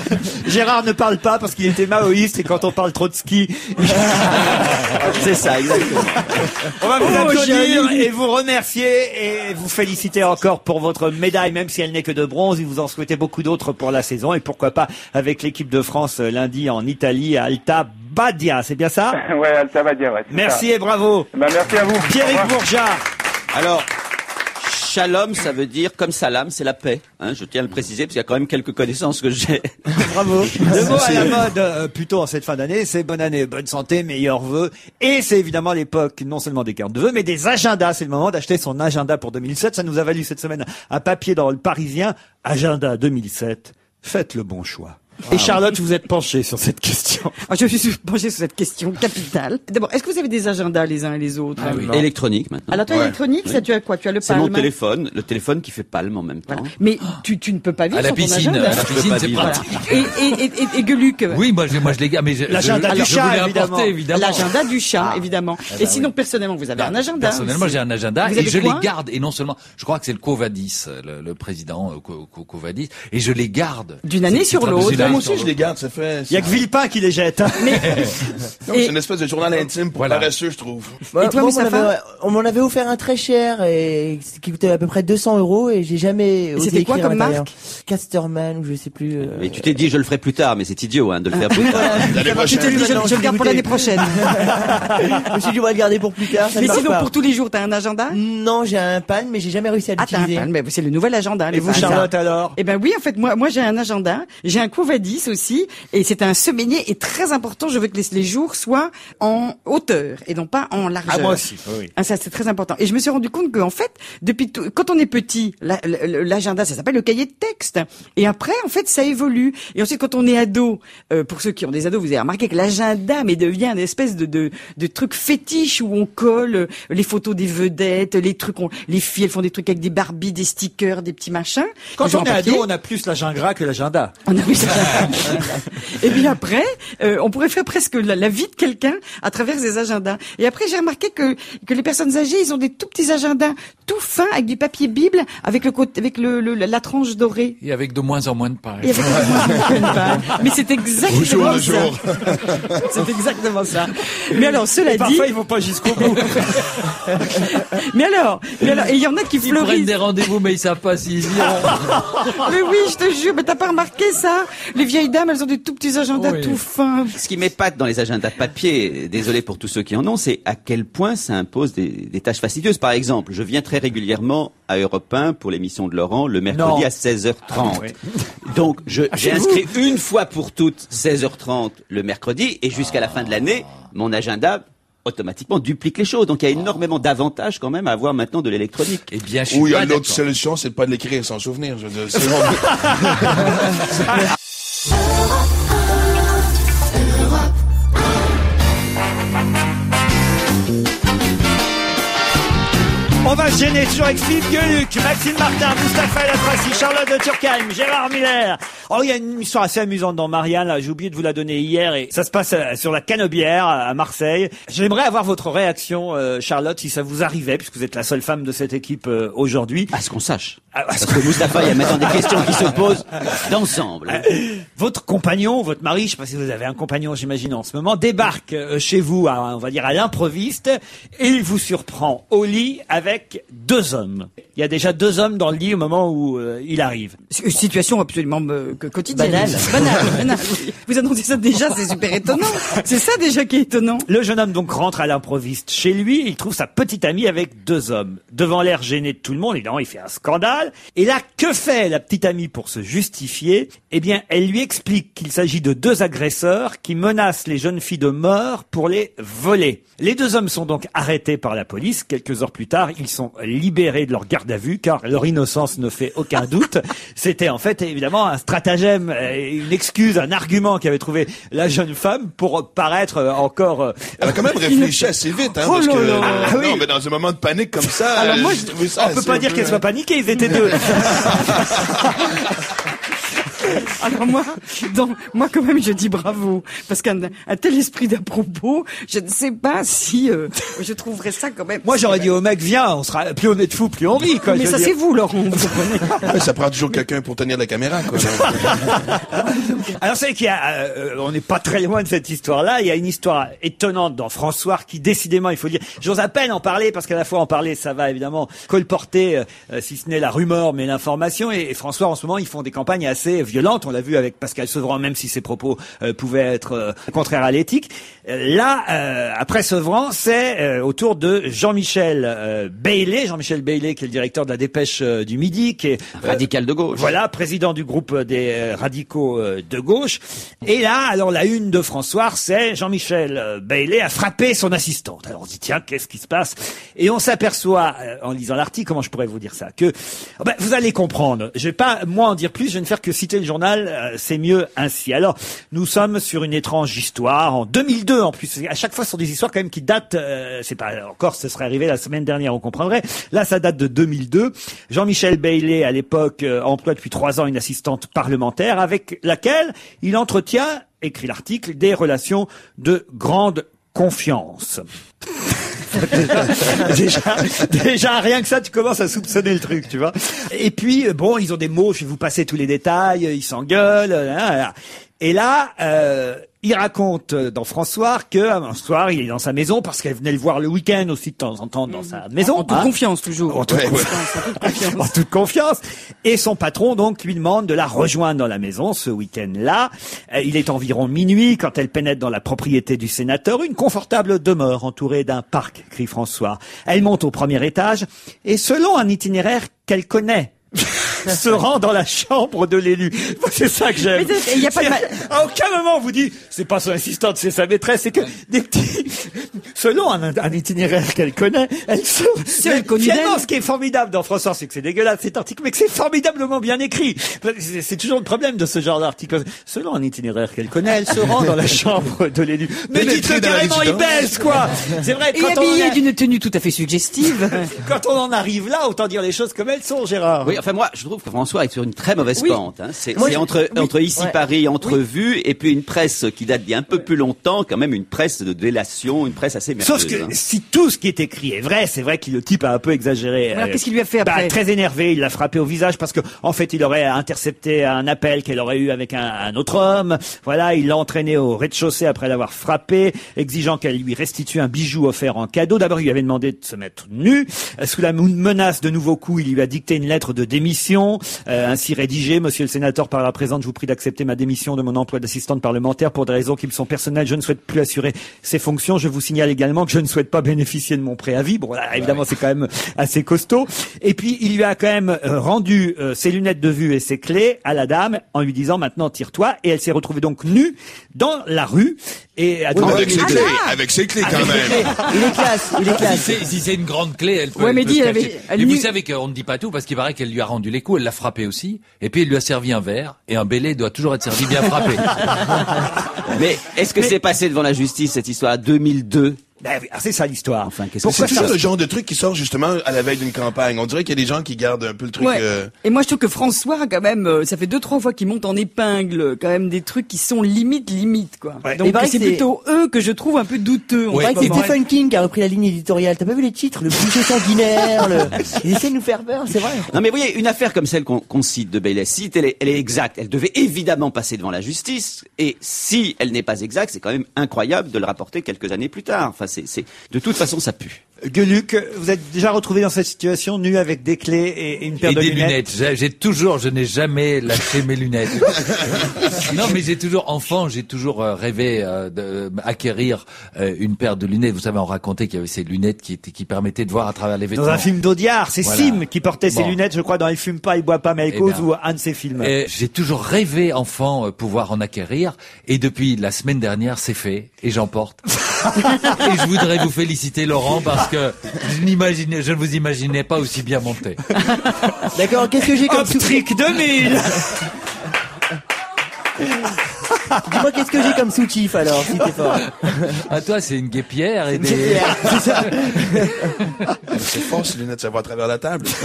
Gérard ne parle pas parce qu'il était maoïste, et quand on parle trop de ski, C'est ça, exactement. on va vous Oh, applaudir et vous remercier et vous féliciter encore pour votre médaille, même si elle n'est que de bronze. Et vous en souhaitez beaucoup d'autres pour la saison, et pourquoi pas avec l'équipe de France euh, lundi en Italie à Alta Badia. C'est bien ça ouais, Alta Badia, ouais. Merci ça. et bravo. Bah, merci à vous. Pierrick. Bourgeat. Alors, shalom, ça veut dire comme salam, c'est la paix. Hein, je tiens à le préciser parce qu'il y a quand même quelques connaissances que j'ai. Bravo. Le mot à la mode, euh, plutôt en cette fin d'année, c'est bonne année, bonne santé, meilleurs vœux. Et c'est évidemment l'époque, non seulement des cartes de vœux, mais des agendas. C'est le moment d'acheter son agenda pour 2007. Ça nous a valu cette semaine un papier dans le Parisien. Agenda 2007. Faites le bon choix. Et Charlotte, vous êtes penchée sur cette question. Ah, je suis penchée sur cette question capitale. D'abord, est-ce que vous avez des agendas les uns et les autres Électronique maintenant. Alors toi, Ouais. électronique, ça tu as quoi? Tu as le C'est palme. mon téléphone, le téléphone qui fait palme en même temps. Voilà. Mais tu, tu ne peux pas vivre À la sans ton piscine, agenda. à la piscine, c'est pratique. Et, et, et, et, et Gueuluc Oui, moi, je, moi, je les garde, mais L'agenda du chat, évidemment. L'agenda du chat, évidemment. et sinon, personnellement, vous avez un agenda. Personnellement, aussi. j'ai un agenda Vous et je les garde. Et non seulement, je crois que c'est le Covadis, le, le président euh, Co- Co- Covadis, et je les garde. D'une année C'est- sur c'est l'autre. Moi aussi, je les garde, ça fait... Il y a que Villepin qui les jette. hein. Et- C'est une espèce de journal intime pour Voilà. paresseux, je trouve. Et toi, on, m'en avait offert un très cher et qui coûtait à peu près 200 euros et j'ai jamais c'était quoi comme marque? Casterman ou je sais plus. euh, Et tu t'es dit, je le ferai plus tard, mais c'est idiot hein, de le faire plus tard. Tu prochaine. te dis, je, je le garde pour l'année prochaine. je me suis dit, on va le garder pour plus tard. Ça mais sinon, pour tous les jours, t'as un agenda? Non, j'ai un pan, mais j'ai jamais réussi à Ah, t'as un l'utiliser. pan, mais c'est le nouvel agenda. Et les vous. Charlotte, alors? Eh ben oui, en fait, moi, moi j'ai un agenda, j'ai un Covadis aussi, et c'est un semainier et très important. Je veux que les, les jours soient en hauteur et non pas en largeur. Ah, moi aussi. oui. Ah, ça c'est très important. Et je me suis rendu compte qu'en fait, depuis tout- quand on est petit, la- la- l'agenda ça s'appelle le cahier de texte. Et après, en fait, ça évolue. Et ensuite, quand on est ado, euh, pour ceux qui ont des ados, vous avez remarqué que l'agenda mais devient une espèce de, de de truc fétiche où on colle euh, les photos des vedettes, les trucs, on- les filles elles font des trucs avec des Barbies, des stickers, des petits machins. Quand on est papier. ado, on a plus l'agenda que l'agenda. On a vu ça. Et puis après, euh, on pourrait faire presque la, la vie de quelqu'un à travers ses agendas. Et après, j'ai remarqué que que les personnes âgées, ils ont des tout petits agendas, tout fins, avec du papier bible, avec le côté, avec le, le- la tranche dorée. Et avec de moins en moins de pages. Et avec une page. Mais c'est Au jour exactement le ça. jour. C'est exactement ça. Mais alors, cela Et dit, parfois, ils vont pas jusqu'au bout. mais alors, mais alors, et il y en a qui Ils prennent fleurissent. des rendez-vous, mais ils savent pas s'ils y iront. Mais oui, je te jure, mais t'as pas remarqué ça? Les vieilles dames, elles ont des tout petits agendas Oui. tout fins. Ce qui m'épate dans les agendas papier, désolé pour tous ceux qui en ont, c'est à quel point ça impose des, des tâches fastidieuses. Par exemple, je viens très régulièrement à Europe 1 pour l'émission de Laurent le mercredi Non. à 16h30. Ah, oui. Donc, chez j'ai vous inscrit une fois pour toutes 16h30 le mercredi et jusqu'à la fin de l'année, mon agenda automatiquement duplique les choses. Donc, il y a énormément d'avantages quand même à avoir maintenant de l'électronique. Eh bien, je suis Ou il y a l'autre solution, c'est de pas de l'écrire sans souvenir. Je veux On va se gêner toujours avec Philippe Gueluc, Maxime Martin, Moustapha Latraci, Charlotte de Turckheim, Gérard Miller. Oh, il y a une histoire assez amusante dans Marianne, là. J'ai oublié de vous la donner hier et ça se passe euh, sur la Canebière à Marseille. J'aimerais avoir votre réaction, euh, Charlotte, si ça vous arrivait, puisque vous êtes la seule femme de cette équipe euh, aujourd'hui. À ce qu'on sache. Ah, Parce que Moustapha, il y a maintenant des questions qui se posent d'ensemble. Votre compagnon, votre mari, je sais pas si vous avez un compagnon, j'imagine en ce moment, débarque euh, chez vous, à, on va dire à l'improviste, et il vous surprend au lit avec avec deux hommes. Il y a déjà deux hommes dans le lit au moment où euh, il arrive. Une situation absolument euh, quotidienne. Banale. Banale. Vous annoncez ça déjà, c'est super étonnant. C'est ça déjà qui est étonnant. Le jeune homme donc rentre à l'improviste chez lui, il trouve sa petite amie avec deux hommes. Devant l'air gêné de tout le monde, évidemment, il fait un scandale. Et là, que fait la petite amie pour se justifier? Eh bien, elle lui explique qu'il s'agit de deux agresseurs qui menacent les jeunes filles de mort pour les voler. Les deux hommes sont donc arrêtés par la police. Quelques heures plus tard, ils sont libérés de leur garde à vue car leur innocence ne fait aucun doute. C'était en fait évidemment un stratagème, euh, une excuse, un argument qu'avait trouvé la jeune femme pour paraître euh, encore euh, Elle a quand même réfléchi assez vite, hein, Oh parce que. Ah oui. non, mais dans un moment de panique comme ça, Alors moi, je- trouvé ça On peut pas dire qu'elle soit paniquée, ils étaient deux. Alors moi, dans, moi quand même, je dis bravo parce qu'un un tel esprit d'à propos, je ne sais pas si euh, je trouverais ça quand même. Moi, j'aurais dit au mec, viens, on sera, plus on est de fou, plus on rit, quoi. Mais ça c'est vous, Laurent. Vous comprenez Ouais, ça prend toujours quelqu'un pour tenir la caméra, quoi. Alors, c'est qu'il y a, euh, on n'est pas très loin de cette histoire-là. Il y a une histoire étonnante dans François qui, décidément, il faut dire, j'ose à peine en parler parce qu'à la fois en parler, ça va évidemment colporter, euh, si ce n'est la rumeur, mais l'information. Et, et François, en ce moment, ils font des campagnes assez violentes. On l'a vu avec Pascal Sevran, même si ses propos euh, pouvaient être euh, contraires à l'éthique. Euh, Là, euh, après Sevran, c'est euh, au tour de Jean-Michel euh, Bailey, Jean-Michel Bailey, qui est le directeur de la Dépêche du Midi, qui est Radical de gauche. voilà, président du groupe des radicaux euh, de gauche. Et là, alors la une de François, c'est Jean-Michel Bailey a frappé son assistante. Alors on dit tiens, qu'est-ce qui se passe? Et on s'aperçoit euh, en lisant l'article, comment je pourrais vous dire ça, que oh ben, vous allez comprendre. Je vais pas moi en dire plus, je vais ne faire que citer le journal. euh, c'est mieux ainsi. Alors nous sommes sur une étrange histoire en 2002 en plus. À chaque fois, ce des histoires quand même qui datent. euh, c'est pas encore, ce serait arrivé la semaine dernière, on comprendrait. Là, ça date de 2002. Jean-Michel Bailey, à l'époque, euh, emploie depuis trois ans une assistante parlementaire avec laquelle il entretient, écrit l'article, des relations de grande confiance. déjà, déjà, rien que ça, tu commences à soupçonner le truc, tu vois. Et puis, euh, bon, ils ont des mots, je vais vous passer tous les détails, euh, ils s'engueulent, euh, hein. Et là, euh, il raconte euh, dans François que un soir, il est dans sa maison parce qu'elle venait le voir le week-end aussi de temps en temps dans sa maison. En toute hein. confiance toujours. En toute Ouais, ouais. confiance, en toute confiance. en toute confiance. Et son patron donc lui demande de la rejoindre dans la maison ce week-end-là. Euh, Il est environ minuit quand elle pénètre dans la propriété du sénateur, une confortable demeure entourée d'un parc, crie François. Elle monte au premier étage et selon un itinéraire qu'elle connaît. se rend dans la chambre de l'élu. Moi, C'est ça que j'aime. Mais y a pas de À aucun moment on vous dit, c'est pas son assistante, c'est sa maîtresse, c'est que des petits, selon un, un itinéraire qu'elle connaît, elle se, Si elle connaît finalement, ce qui est formidable dans François, c'est que c'est dégueulasse cet article, mais que c'est formidablement bien écrit. C'est toujours le problème de ce genre d'article. Selon un itinéraire qu'elle connaît, elle se rend dans la chambre de l'élu. Mais dites-le carrément, il baisse, quoi. C'est vrai, Et quand on, en habillé a- d'une tenue tout à fait suggestive. quand on en arrive là, autant dire les choses comme elles sont, Gérard. Oui, enfin moi, je trouve que François est sur une très mauvaise Oui. pente. Hein. C'est entre oui. entre ici Ouais. Paris, entrevue, et puis une presse qui date d'il y a un peu plus longtemps, quand même une presse de délation, une presse assez merveilleuse. Sauf que hein. si tout ce qui est écrit est vrai, c'est vrai que le type a un peu exagéré. Alors, Euh, qu'est-ce qu'il lui a fait bah, après Très énervé, il l'a frappé au visage parce que en fait il aurait intercepté un appel qu'elle aurait eu avec un, un autre homme. Voilà, il l'a entraîné au rez-de-chaussée après l'avoir frappé, exigeant qu'elle lui restitue un bijou offert en cadeau. D'abord il lui avait demandé de se mettre nu. Euh, Sous la menace de nouveaux coups, il lui a dicté une lettre de démission, euh, ainsi rédigée. Monsieur le sénateur, par la présente, je vous prie d'accepter ma démission de mon emploi d'assistante parlementaire pour des raisons qui me sont personnelles. Je ne souhaite plus assurer ces fonctions. Je vous signale également que je ne souhaite pas bénéficier de mon préavis. Bon, là, évidemment, c'est quand même assez costaud. Et puis, il lui a quand même euh, rendu euh, ses lunettes de vue et ses clés à la dame en lui disant maintenant tire-toi. Et elle s'est retrouvée donc nue dans la rue. Et Oui, avec ses Ah, clés, avec ses clés quand Avec même. clés. Il est classe, il est Si classe. c'est, si c'est une grande clé, elle peut. Ouais, elle mais peut dis, se elle avait- elle mais vous savez qu'on ne dit pas tout parce qu'il paraît qu'elle lui a rendu les coups, elle l'a frappé aussi, et puis elle lui a servi un verre, et un bélé doit toujours être servi bien frappé. Mais est-ce que c'est passé devant la justice cette histoire 2002 Ben oui, ah, c'est ça l'histoire. Enfin, qu'est-ce que Pourquoi C'est ça? Toujours le genre de truc qui sort justement à la veille d'une campagne. On dirait qu'il y a des gens qui gardent un peu le truc. Ouais. euh, Et moi, je trouve que François, quand même, euh, ça fait deux, trois fois qu'il monte en épingle, quand même, des trucs qui sont limite, limite, quoi. Ouais. Il Donc, paraît c'est que c'est- plutôt eux que je trouve un peu douteux. en Il que c'est moment. Stephen King qui a repris la ligne éditoriale. T'as pas vu les titres? Le boucher sanguinaire, le... Ils essaient de nous faire peur, c'est vrai. Non mais vous voyez, une affaire comme celle qu'on qu'on cite de si elle est, elle est exacte, elle devait évidemment passer devant la justice, et si elle n'est pas exacte, c'est quand même incroyable de le rapporter quelques années plus tard. Enfin, de toute façon, ça pue. Gueuluc, vous êtes déjà retrouvé dans cette situation, nu avec des clés et une paire Et de des lunettes. lunettes. J'ai- toujours, je n'ai jamais lâché mes lunettes. non, mais j'ai toujours, enfant, j'ai toujours euh, rêvé euh, d'acquérir euh, une paire de lunettes. Vous savez, on racontait qu'il y avait ces lunettes qui, étaient- qui permettaient de voir à travers les vêtements. Dans un film d'Audiard, c'est Voilà. Sim qui portait ses lunettes, je crois, dans Il fume pas, il boit pas, mais Eh cause bien. ou un de ses films. J'ai toujours rêvé, enfant, euh, pouvoir en acquérir. Et depuis la semaine dernière, c'est fait. Et j'en porte. et je voudrais vous féliciter, Laurent, parce que je n'imaginais, je ne vous imaginais pas aussi bien monté. D'accord, qu'est-ce que j'ai comme Optrick 2000 Dis-moi qu'est-ce que j'ai comme soutif alors, si t'es fort. À toi, c'est une guépière et des... Pierre, c'est ça. C'est fort, ces lunettes, ça va à travers la table.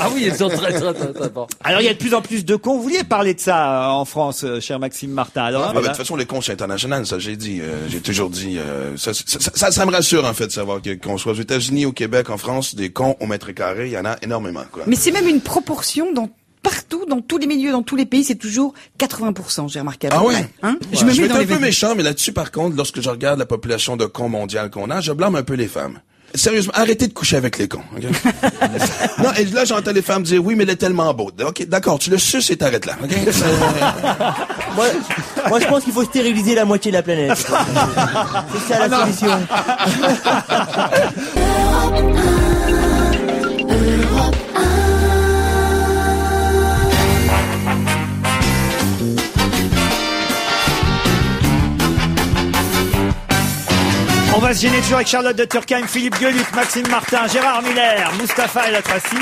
Ah oui, elles sont très, très, très, très fortes. Alors il y a de plus en plus de cons. Vous vouliez parler de ça euh, en France, euh, cher Maxime Martin. Alors, Ah, ben, de toute façon, les cons, c'est international, ça, j'ai dit. euh, j'ai toujours dit. euh, ça, ça, ça, ça- ça me rassure, en fait, de savoir que- qu'on soit aux États-Unis, au Québec, en France, des cons au mètre carré, il y en a énormément, quoi. Mais c'est même une proportion dans partout, dans tous les milieux, dans tous les pays, c'est toujours 80%, j'ai remarqué. à peu Ah ouais? Hein? Je, je me vais mets être dans un les peu vêtements. méchant, mais là-dessus, par contre, lorsque je regarde la population de cons mondiale qu'on a, je blâme un peu les femmes. Sérieusement, arrêtez de coucher avec les cons. non, et là, j'entends les femmes dire, oui, mais elle est tellement beau. Ok, d'accord, tu le suces et t'arrêtes là. Moi, moi, je pense qu'il faut stériliser la moitié de la planète. C'est ça la solution. Va se gêner toujours avec Charlotte de Turckheim, Philippe Gueluc, Maxime Martin, Gérard Miller, Mustapha El Atrassi.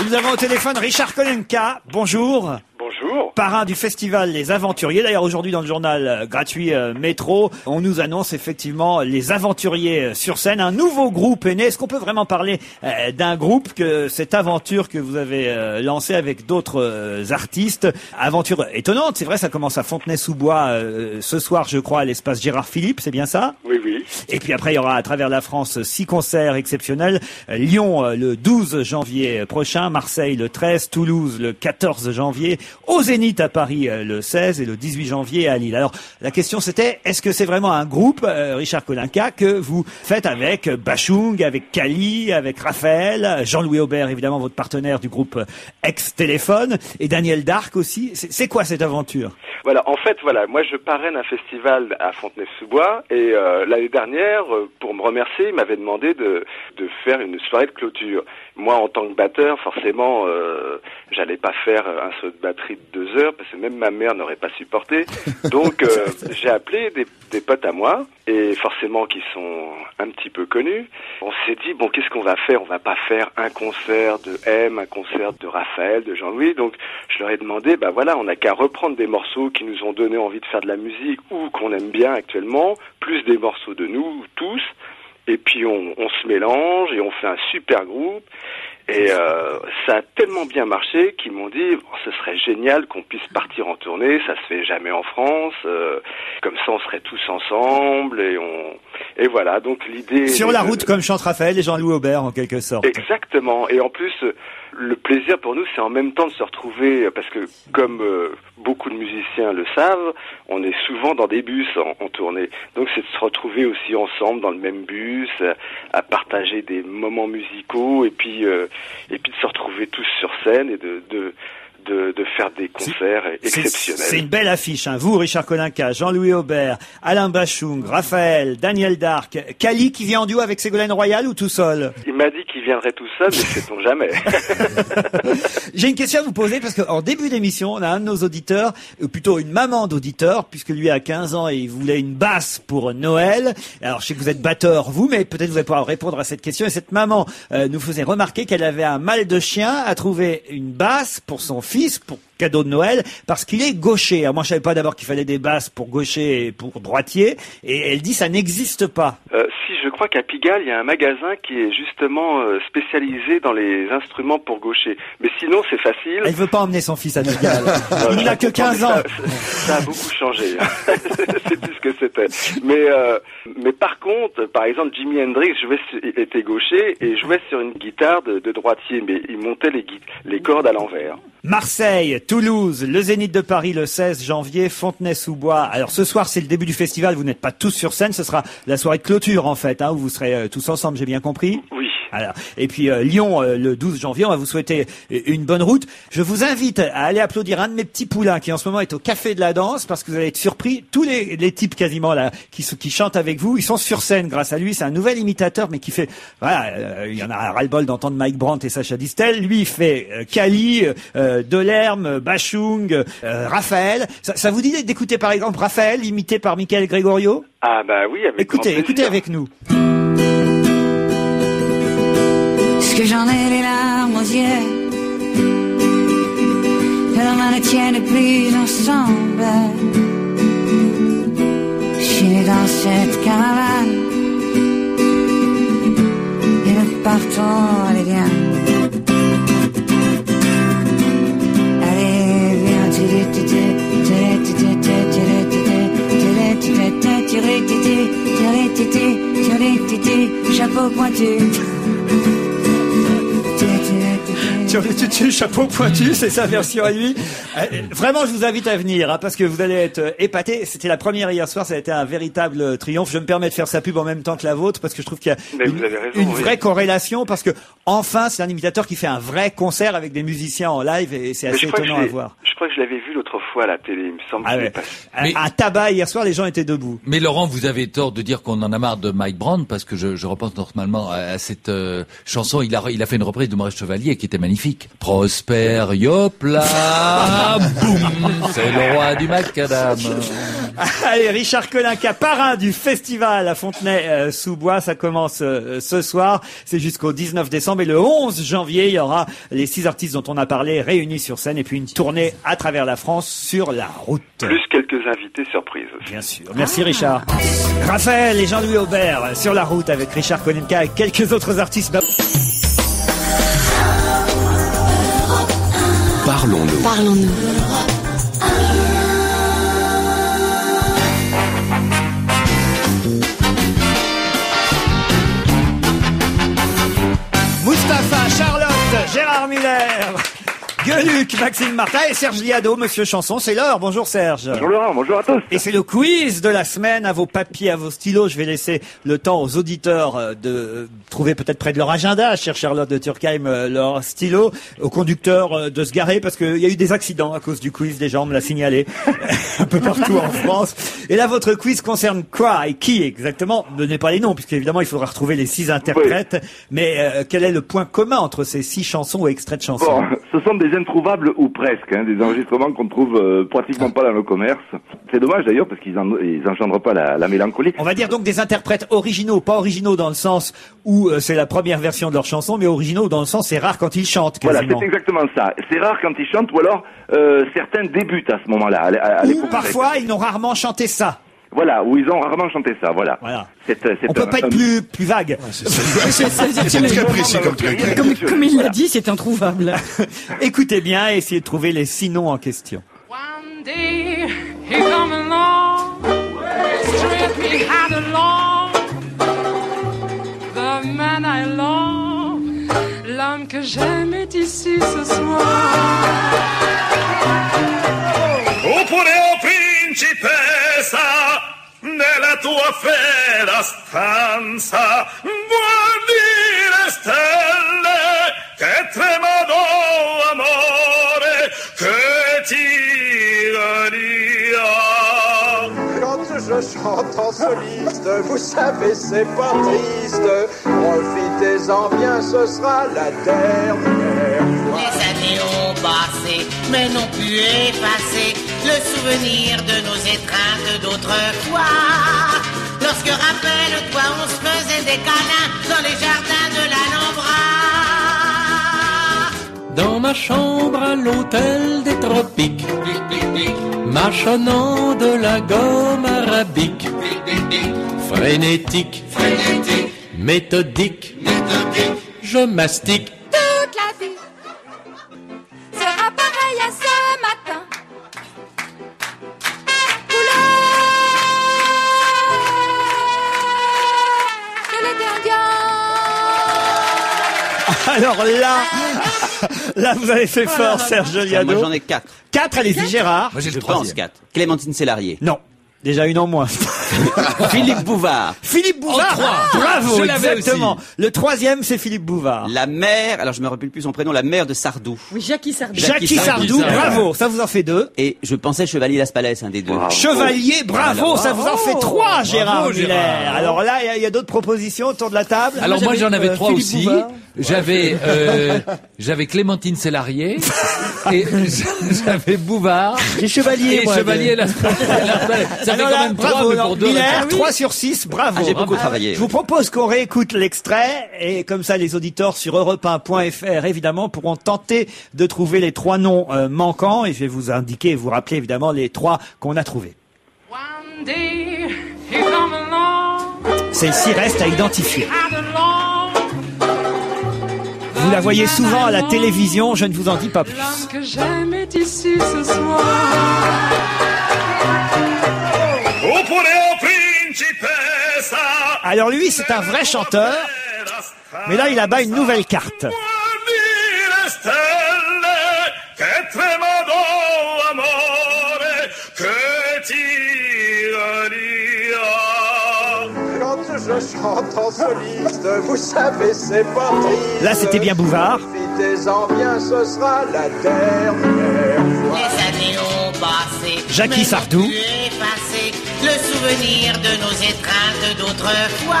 Et nous avons au téléphone Richard Kolenka. Bonjour. Bonjour. Parrain du festival Les Aventuriers. D'ailleurs, aujourd'hui, dans le journal euh, gratuit euh, Métro, on nous annonce effectivement Les Aventuriers euh, sur scène. Un nouveau groupe est né. Est-ce qu'on peut vraiment parler euh, d'un groupe que cette aventure que vous avez euh, lancée avec d'autres artistes? Aventure étonnante, c'est vrai, ça commence à Fontenay-sous-Bois ce soir, je crois, à l'espace Gérard Philippe, c'est bien ça? Oui, oui. et puis après, il y aura à travers la France six concerts exceptionnels. Lyon le 12 janvier prochain, Marseille le 13, Toulouse le 14 janvier, au Zénith à Paris euh, le 16 et le 18 janvier à Lille. Alors la question c'était, est-ce que c'est vraiment un groupe, euh, Richard Kolinka, que vous faites avec Bachung, avec Kali, avec Raphaël, Jean-Louis Aubert évidemment votre partenaire du groupe euh, Ex-Téléphone et Daniel Dark aussi? C'est quoi cette aventure? Voilà, en fait, voilà, moi je parraine un festival à Fontenay-sous-Bois et euh, l'année dernière, pour me remercier, il m'avait demandé de, de faire une soirée de clôture. Moi, en tant que batteur, forcément, euh, j'allais pas faire un saut de batterie de deux heures parce que même ma mère n'aurait pas supporté. Donc, euh, j'ai appelé des, des potes à moi et forcément qui sont un petit peu connus. On s'est dit bon, qu'est-ce qu'on va faire? On va pas faire un concert de M, un concert de Raphaël, de Jean-Louis. Donc, je leur ai demandé, bah voilà, on n'a qu'à reprendre des morceaux qui nous ont donné envie de faire de la musique ou qu'on aime bien actuellement, plus des morceaux de nous tous. Et puis on, on se mélange et on fait un super groupe. Et euh, ça a tellement bien marché qu'ils m'ont dit oh, ce serait génial qu'on puisse partir en tournée, ça se fait jamais en France. euh, comme ça, on serait tous ensemble et on et voilà. Donc l'idée Sur la de- route comme chante Raphaël et Jean-Louis Aubert en quelque sorte. Exactement. Et en plus, le plaisir pour nous, c'est en même temps de se retrouver, parce que comme euh, beaucoup de musiciens le savent, on est souvent dans des bus en, tournée. Donc c'est de se retrouver aussi ensemble dans le même bus, à partager des moments musicaux, et puis euh, et puis de se retrouver tous sur scène et de de de, de faire des concerts exceptionnels. C'est une belle affiche. Hein. Vous, Richard Kolinka, Jean-Louis Aubert, Alain Bachung, Raphaël, Daniel Dark, Kali qui vient en duo avec Ségolène Royal ou tout seul Il m'a dit qu'il viendrait tout seul, mais sait-on jamais. J'ai une question à vous poser parce qu'en début d'émission, on a un de nos auditeurs, ou plutôt une maman d'auditeur, puisque lui a 15 ans et il voulait une basse pour Noël. Alors je sais que vous êtes batteur vous, mais peut-être vous allez pouvoir répondre à cette question. Et cette maman euh, nous faisait remarquer qu'elle avait un mal de chien à trouver une basse pour son fils pour cadeau de Noël parce qu'il est gaucher. Alors moi je savais pas d'abord qu'il fallait des basses pour gaucher et pour droitier et elle dit ça n'existe pas. Euh, si, je crois qu'à Pigalle, il y a un magasin qui est justement euh, spécialisé dans les instruments pour gaucher. Mais sinon, c'est facile. Elle veut pas emmener son fils à Pigalle. Euh, Il n'a que 15 ans. Ça, ça a beaucoup changé. c'est plus ce que c'était. Mais, euh, mais par contre, par exemple, Jimi Hendrix sur- était gaucher et jouait sur une guitare de, de droitier, mais il montait les cordes à l'envers. Marseille, Toulouse, le Zénith de Paris le 16 janvier, Fontenay-sous-Bois. Alors ce soir c'est le début du festival, vous n'êtes pas tous sur scène, ce sera la soirée de clôture en fait, hein, où vous serez euh, tous ensemble, j'ai bien compris. Oui. Alors, et puis euh, Lyon euh, le 12 janvier, on va vous souhaiter une bonne route. Je vous invite à aller applaudir un de mes petits poulains qui en ce moment est au café de la danse parce que vous allez être surpris. Tous les, les types quasiment là qui, qui chantent avec vous, ils sont sur scène grâce à lui. C'est un nouvel imitateur mais qui fait voilà, euh, il y en a ras-le-bol d'entendre Mike Brandt et Sacha Distel. Lui il fait euh, Kali, euh, Delerme, Bachung, euh, Raphaël. Ça, ça vous dit d'écouter par exemple Raphaël imité par Michael Gregorio? Ah bah oui, avec Écoutez, écoutez avec nous parce que j'en ai les larmes aux yeux. Que la main ne tienne plus ensemble. Je suis dans cette caravane et nous partons, allez bien. Allez, viens, chapeau pointu. Chapeau pointu, c'est sa version à lui. Euh, vraiment, je vous invite à venir, hein, parce que vous allez être euh, épatés. C'était la première hier soir, ça a été un véritable euh, triomphe. Je me permets de faire sa pub en même temps que la vôtre, parce que je trouve qu'il y a Mais une, vous avez raison, une oui. vraie corrélation, parce que enfin, c'est un imitateur qui fait un vrai concert avec des musiciens en live, et c'est Mais assez je crois, que je étonnant à l'ai- voir. je crois que je l'avais vu l'autre fois à la télé, il me semble. Ah que je l'ai ouais. pas- Un- Un tabac hier soir, les gens étaient debout. Mais Laurent, vous avez tort de dire qu'on en a marre de Mike Brown parce que je, je repense normalement à, à cette euh, chanson. Il a, il a fait une reprise de Maurice Chevalier qui était magnifique. Prosper, yopla, boum, c'est le roi du macadam. Allez, Richard Colinca, parrain du festival à Fontenay-sous-Bois. Ça commence euh, ce soir. C'est jusqu'au 19 décembre. Et le 11 janvier, il y aura les six artistes dont on a parlé réunis sur scène. Et puis une tournée à travers la France sur la route. Plus quelques invités surprises. Bien sûr. Merci Richard. Raphaël et Jean-Louis Aubert euh, sur la route avec Richard Koninka et quelques autres artistes. Parlons-nous. Mustapha, Charlotte, Gérard Muller, Gueluc, Maxime Martin et Serge Liado, Monsieur Chanson. C'est l'heure. Bonjour Serge. Bonjour Laurent, bonjour à tous. Et c'est le quiz de la semaine. À vos papiers, à vos stylos. Je vais laisser le temps aux auditeurs euh, de euh, trouver peut-être près de leur agenda, chère Charlotte de Turkheim, euh, leur stylo. Aux conducteurs de se garer parce qu'il y a eu des accidents à cause du quiz. Des gens me l'a signalé un peu partout en France. Et là, votre quiz concerne quoi et qui exactement? Ne donnez pas les noms, puisqu'évidemment, il faudra retrouver les six interprètes. Mais euh, quel est le point commun entre ces six chansons ou extraits de chansons? Bon, ce sont des introuvables ou presque, hein, des enregistrements qu'on trouve euh, pratiquement pas dans le commerce. C'est dommage d'ailleurs parce qu'ils en, ils engendrent pas la, la mélancolie. On va dire donc des interprètes originaux, pas originaux dans le sens où euh, c'est la première version de leur chanson, mais originaux dans le sens c'est rare quand ils chantent Voilà, c'est exactement ça. C'est rare quand ils chantent ou alors euh, certains débutent à ce moment-là. À, à- à Ou parfois ils n'ont rarement chanté ça. Voilà, où ils ont rarement chanté ça. Voilà. Voilà. C'est, euh, c'est On peut un- pas être un- plus plus vague. C'est très précis comme truc. Comme, comme il l'a dit, c'est introuvable. Écoutez bien et essayez de trouver les six noms en question. One day he come me along, the man I love, l'homme que j'aime est ici ce soir. Nella tua fera stanza, guardi le stelle che tremano amore, che tirania. Quand je chante en soliste, vous savez, c'est pas triste. Profitez-en bien, ce sera la dernière fois. Les années ont passé, mais n'ont pu effacer le souvenir de nos étreintes d'autrefois. Lorsque rappelle-toi, on se faisait des câlins dans les jardins de l'Alhambra. Dans ma chambre à l'hôtel des tropiques, mâchonnant de la gomme arabique, frénétique, méthodique, je mastique. Alors là, là vous avez fait fort, Serge Liado. Moi, j'en ai quatre. Quatre, allez-y, Gérard. Moi, j'ai le Je pense quatre. Clémentine Célarier. Non. Déjà une en moins. Philippe Bouvard. Philippe Bouvard. En trois. Bravo, Je l'avais exactement. aussi. Le troisième, c'est Philippe Bouvard. La mère, alors je me rappelle plus son prénom, la mère de Sardou. Oui, Jackie Sardou. Jackie Sardou, bravo. Ça vous en fait deux. Et je pensais Chevalier Las Palais, un des deux. Chevalier, bravo, ça vous en fait trois, Gérard Bravo, Miller. Gérard. Alors là, il y a- il y, a, d'autres propositions autour de la table. Alors moi j'en avais euh, trois Philippe aussi. J'avais euh, j'avais Clémentine Célarier et j'avais Bouvard. J'ai Chevalier, Et moi, la, Ça fait quand là, même bravo, trois, mais pour deux Miller, réponses. 3 sur 6, bravo. Ah, j'ai beaucoup travaillé. Je vous propose qu'on réécoute l'extrait et comme ça les auditeurs sur europe1.fr évidemment pourront tenter de trouver les trois noms euh, manquants et je vais vous indiquer et vous rappeler évidemment les trois qu'on a trouvés. Celle-ci reste à identifier. Vous la voyez souvent à la télévision, je ne vous en dis pas plus. l'homme que j'aime est ici ce soir. Oppure o principessa Alors lui c'est un vrai chanteur, mais là il abat une nouvelle carte. Je chante en soliste, vous savez, c'est pas triste. Là c'était bien Bouvard. Profitez-en bien, ce sera la dernière fois. Les années ont passé. Jackie Sardou. pu effacer le souvenir de nos étreintes d'autrefois.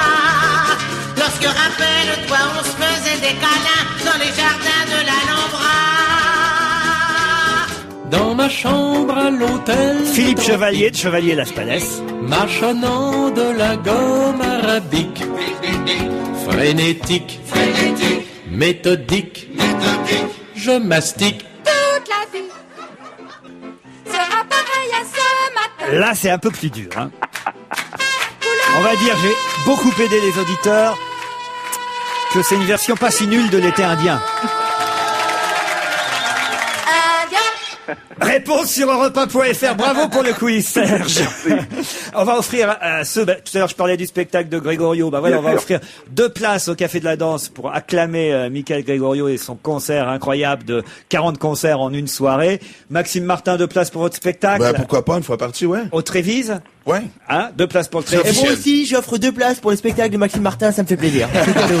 Lorsque rappelle-toi, on se faisait des câlins dans les jardins de l'Alhambra. Dans ma chambre à l'hôtel. Philippe Chevalier de Chevalier Las Palais. Mâchonnant de la gomme arabique. Frénétique. Méthodique. Je mastique. Toute la vie sera pareille à ce matin. Là c'est un peu plus dur. hein. On va dire j'ai beaucoup aidé les auditeurs que c'est une version pas si nulle de l'été indien. Réponse sur europe1.fr. Bravo pour le quiz, Serge. on va offrir euh, ceux. bah, tout à l'heure, je parlais du spectacle de Grégorio. Bah voilà, Bien on va sûr. offrir deux places au Café de la Danse pour acclamer euh, Michael Grégorio et son concert incroyable de 40 concerts en une soirée. Maxime Martin, deux places pour votre spectacle. Ben, pourquoi pas, une fois parti, ouais. Au Trévise. Ouais. Hein, deux places pour le Et Trévise. moi aussi, j'offre deux places pour le spectacle de Maxime Martin, ça me fait plaisir. C'est cadeau.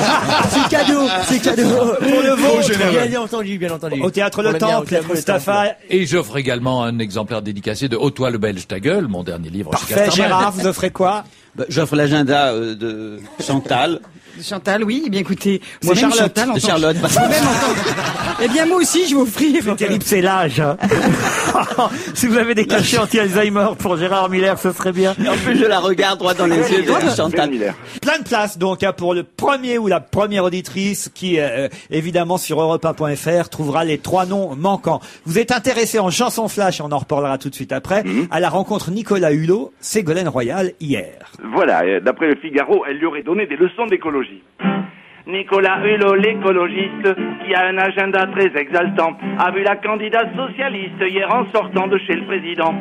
C'est cadeau, c'est cadeau. Pour le vôtre. Bien entendu, bien entendu. Au théâtre Le Temple, Mustapha. Et j'offre également un exemplaire dédicacé de Haut-toi le Belge ta gueule, mon dernier livre Parfait. Gérard, vous offrez quoi? Bah, J'offre l'agenda euh, de Chantal. Chantal, oui. Eh bien, écoutez, moi-même, Charlotte. Chantal, en Charlotte. Tant- Eh bien, moi aussi, je vais offrir. C'est terrible, c'est l'âge. hein. si vous avez des cachets anti-Alzheimer pour Gérard Miller, ce serait bien. Et en plus, je la regarde droit dans les yeux, je dis Chantal. Plein de places donc hein, pour le premier ou la première auditrice qui, euh, évidemment, sur europe1.fr trouvera les trois noms manquants. Vous êtes intéressé en chanson flash, on en reparlera tout de suite après, à la rencontre Nicolas Hulot, Ségolène Royal hier. Voilà, euh, d'après le Figaro, elle lui aurait donné des leçons d'écologie. Ecologie. Nicolas Hulot, l'écologiste, qui a un agenda très exaltant, a vu la candidate socialiste hier en sortant de chez le président.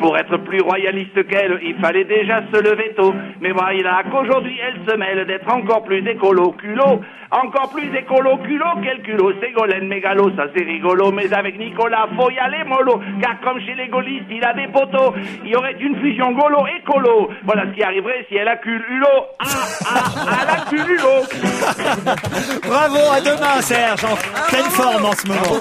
Pour être plus royaliste qu'elle, il fallait déjà se lever tôt. Mais voilà qu'aujourd'hui, elle se mêle d'être encore plus écolo culot. Encore plus écolo culot quel culot. Ségolène mégalo, ça c'est rigolo. Mais avec Nicolas, faut y aller mollo. Car comme chez les gaullistes, il a des poteaux. Il y aurait une fusion gaulo-écolo. Voilà ce qui arriverait si elle accule Hulot. Ah, ah, elle accule Hulot. Bravo, à demain Serge, en pleine forme en ce moment.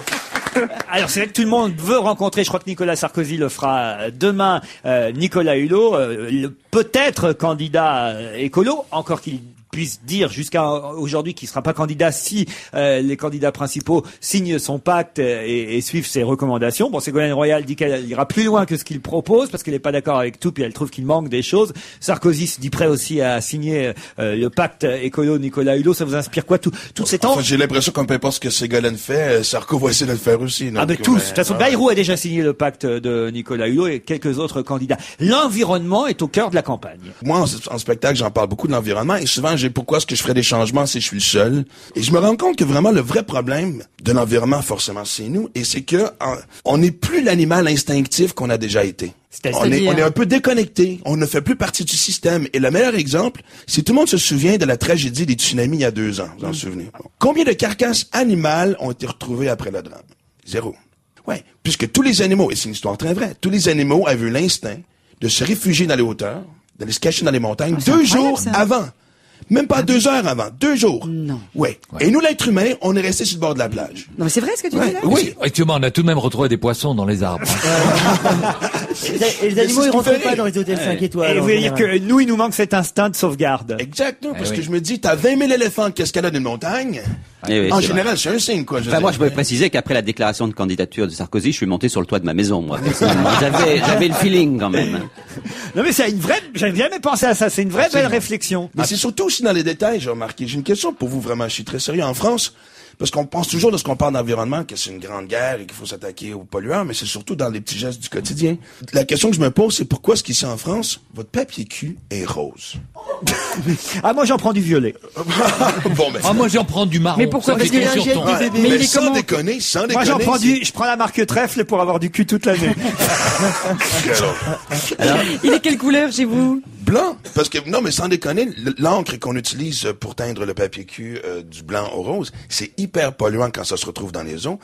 Alors c'est vrai que tout le monde veut rencontrer, je crois que Nicolas Sarkozy le fera euh, demain, euh, Nicolas Hulot, euh, peut-être candidat euh, écolo, encore qu'il puisse dire jusqu'à aujourd'hui qu'il ne sera pas candidat si euh, les candidats principaux signent son pacte euh, et, et suivent ses recommandations. Bon, Ségolène Royal dit qu'elle ira plus loin que ce qu'il propose parce qu'elle n'est pas d'accord avec tout puis elle trouve qu'il manque des choses. Sarkozy se dit prêt aussi à signer euh, le pacte écolo Nicolas Hulot. Ça vous inspire quoi tout, tout ces temps Enfin, j'ai l'impression qu'on peu importe ce que Ségolène fait, euh, Sarko va essayer de le faire aussi. ah donc, tous. ouais, De toute façon. Bayrou a déjà signé le pacte de Nicolas Hulot et quelques autres candidats. L'environnement est au cœur de la campagne. Moi, en, en spectacle, j'en parle beaucoup de l'environnement et souvent, j'ai pourquoi est-ce que je ferais des changements si je suis le seul? Et je me rends compte que vraiment, le vrai problème de l'environnement, forcément, c'est nous. Et c'est que en- on n'est plus l'animal instinctif qu'on a déjà été. On est, on est un peu déconnecté. On ne fait plus partie du système. Et le meilleur exemple, c'est tout le monde se souvient de la tragédie des tsunamis il y a deux ans. Vous en souvenez? Bon. Combien de carcasses animales ont été retrouvées après le drame? Zéro. Ouais. Puisque tous les animaux, et c'est une histoire très vraie, tous les animaux avaient eu l'instinct de se réfugier dans les hauteurs d'aller se cacher dans les montagnes Ah, deux jours ça. avant. Même pas deux heures avant, deux jours. Non. Ouais. Et nous, l'être humain, on est resté sur le bord de la plage. Non, mais c'est vrai ce que tu dis là Oui. Actuellement, on a tout de même retrouvé des poissons dans les arbres. Et les- animaux, ils rentrent pas dans les hôtels 5 étoiles. Et vous voyez général. que nous, il nous manque cet instinct de sauvegarde. Exactement, parce Eh oui. que je me dis, t'as 20 000 éléphants qui escaladent une montagne? Eh oui, en général, c'est un signe, quoi. je Enfin, moi, je peux préciser qu'après la déclaration de candidature de Sarkozy, je suis monté sur le toit de ma maison, moi. j'avais le feeling, quand même. Non mais c'est une vraie, j'avais jamais pensé à ça, c'est une vraie belle réflexion. Mais c'est surtout aussi dans les détails, j'ai remarqué. J'ai une question pour vous, vraiment. Je suis très sérieux. En France, parce qu'on pense toujours, lorsqu'on parle d'environnement, que c'est une grande guerre et qu'il faut s'attaquer aux pollueurs, mais c'est surtout dans les petits gestes du quotidien. La question que je me pose, c'est pourquoi est-ce qu'ici en France, votre papier cul est rose? Ah moi j'en prends du violet. bon, mais... Ah, moi, j'en prends du marron. Mais pourquoi? Ça Parce fait qu'il y a un sur jet ton- Ouais, mais Mais il est sans comment déconner, sans déconner. Moi j'en prends du, je prends la marque trèfle pour avoir du cul toute l'année. Il est quelle couleur chez vous? Blanc. Parce que, non, mais sans déconner, l'encre qu'on utilise pour teindre le papier cul euh, du blanc au rose, c'est hyper polluant quand ça se retrouve dans les eaux.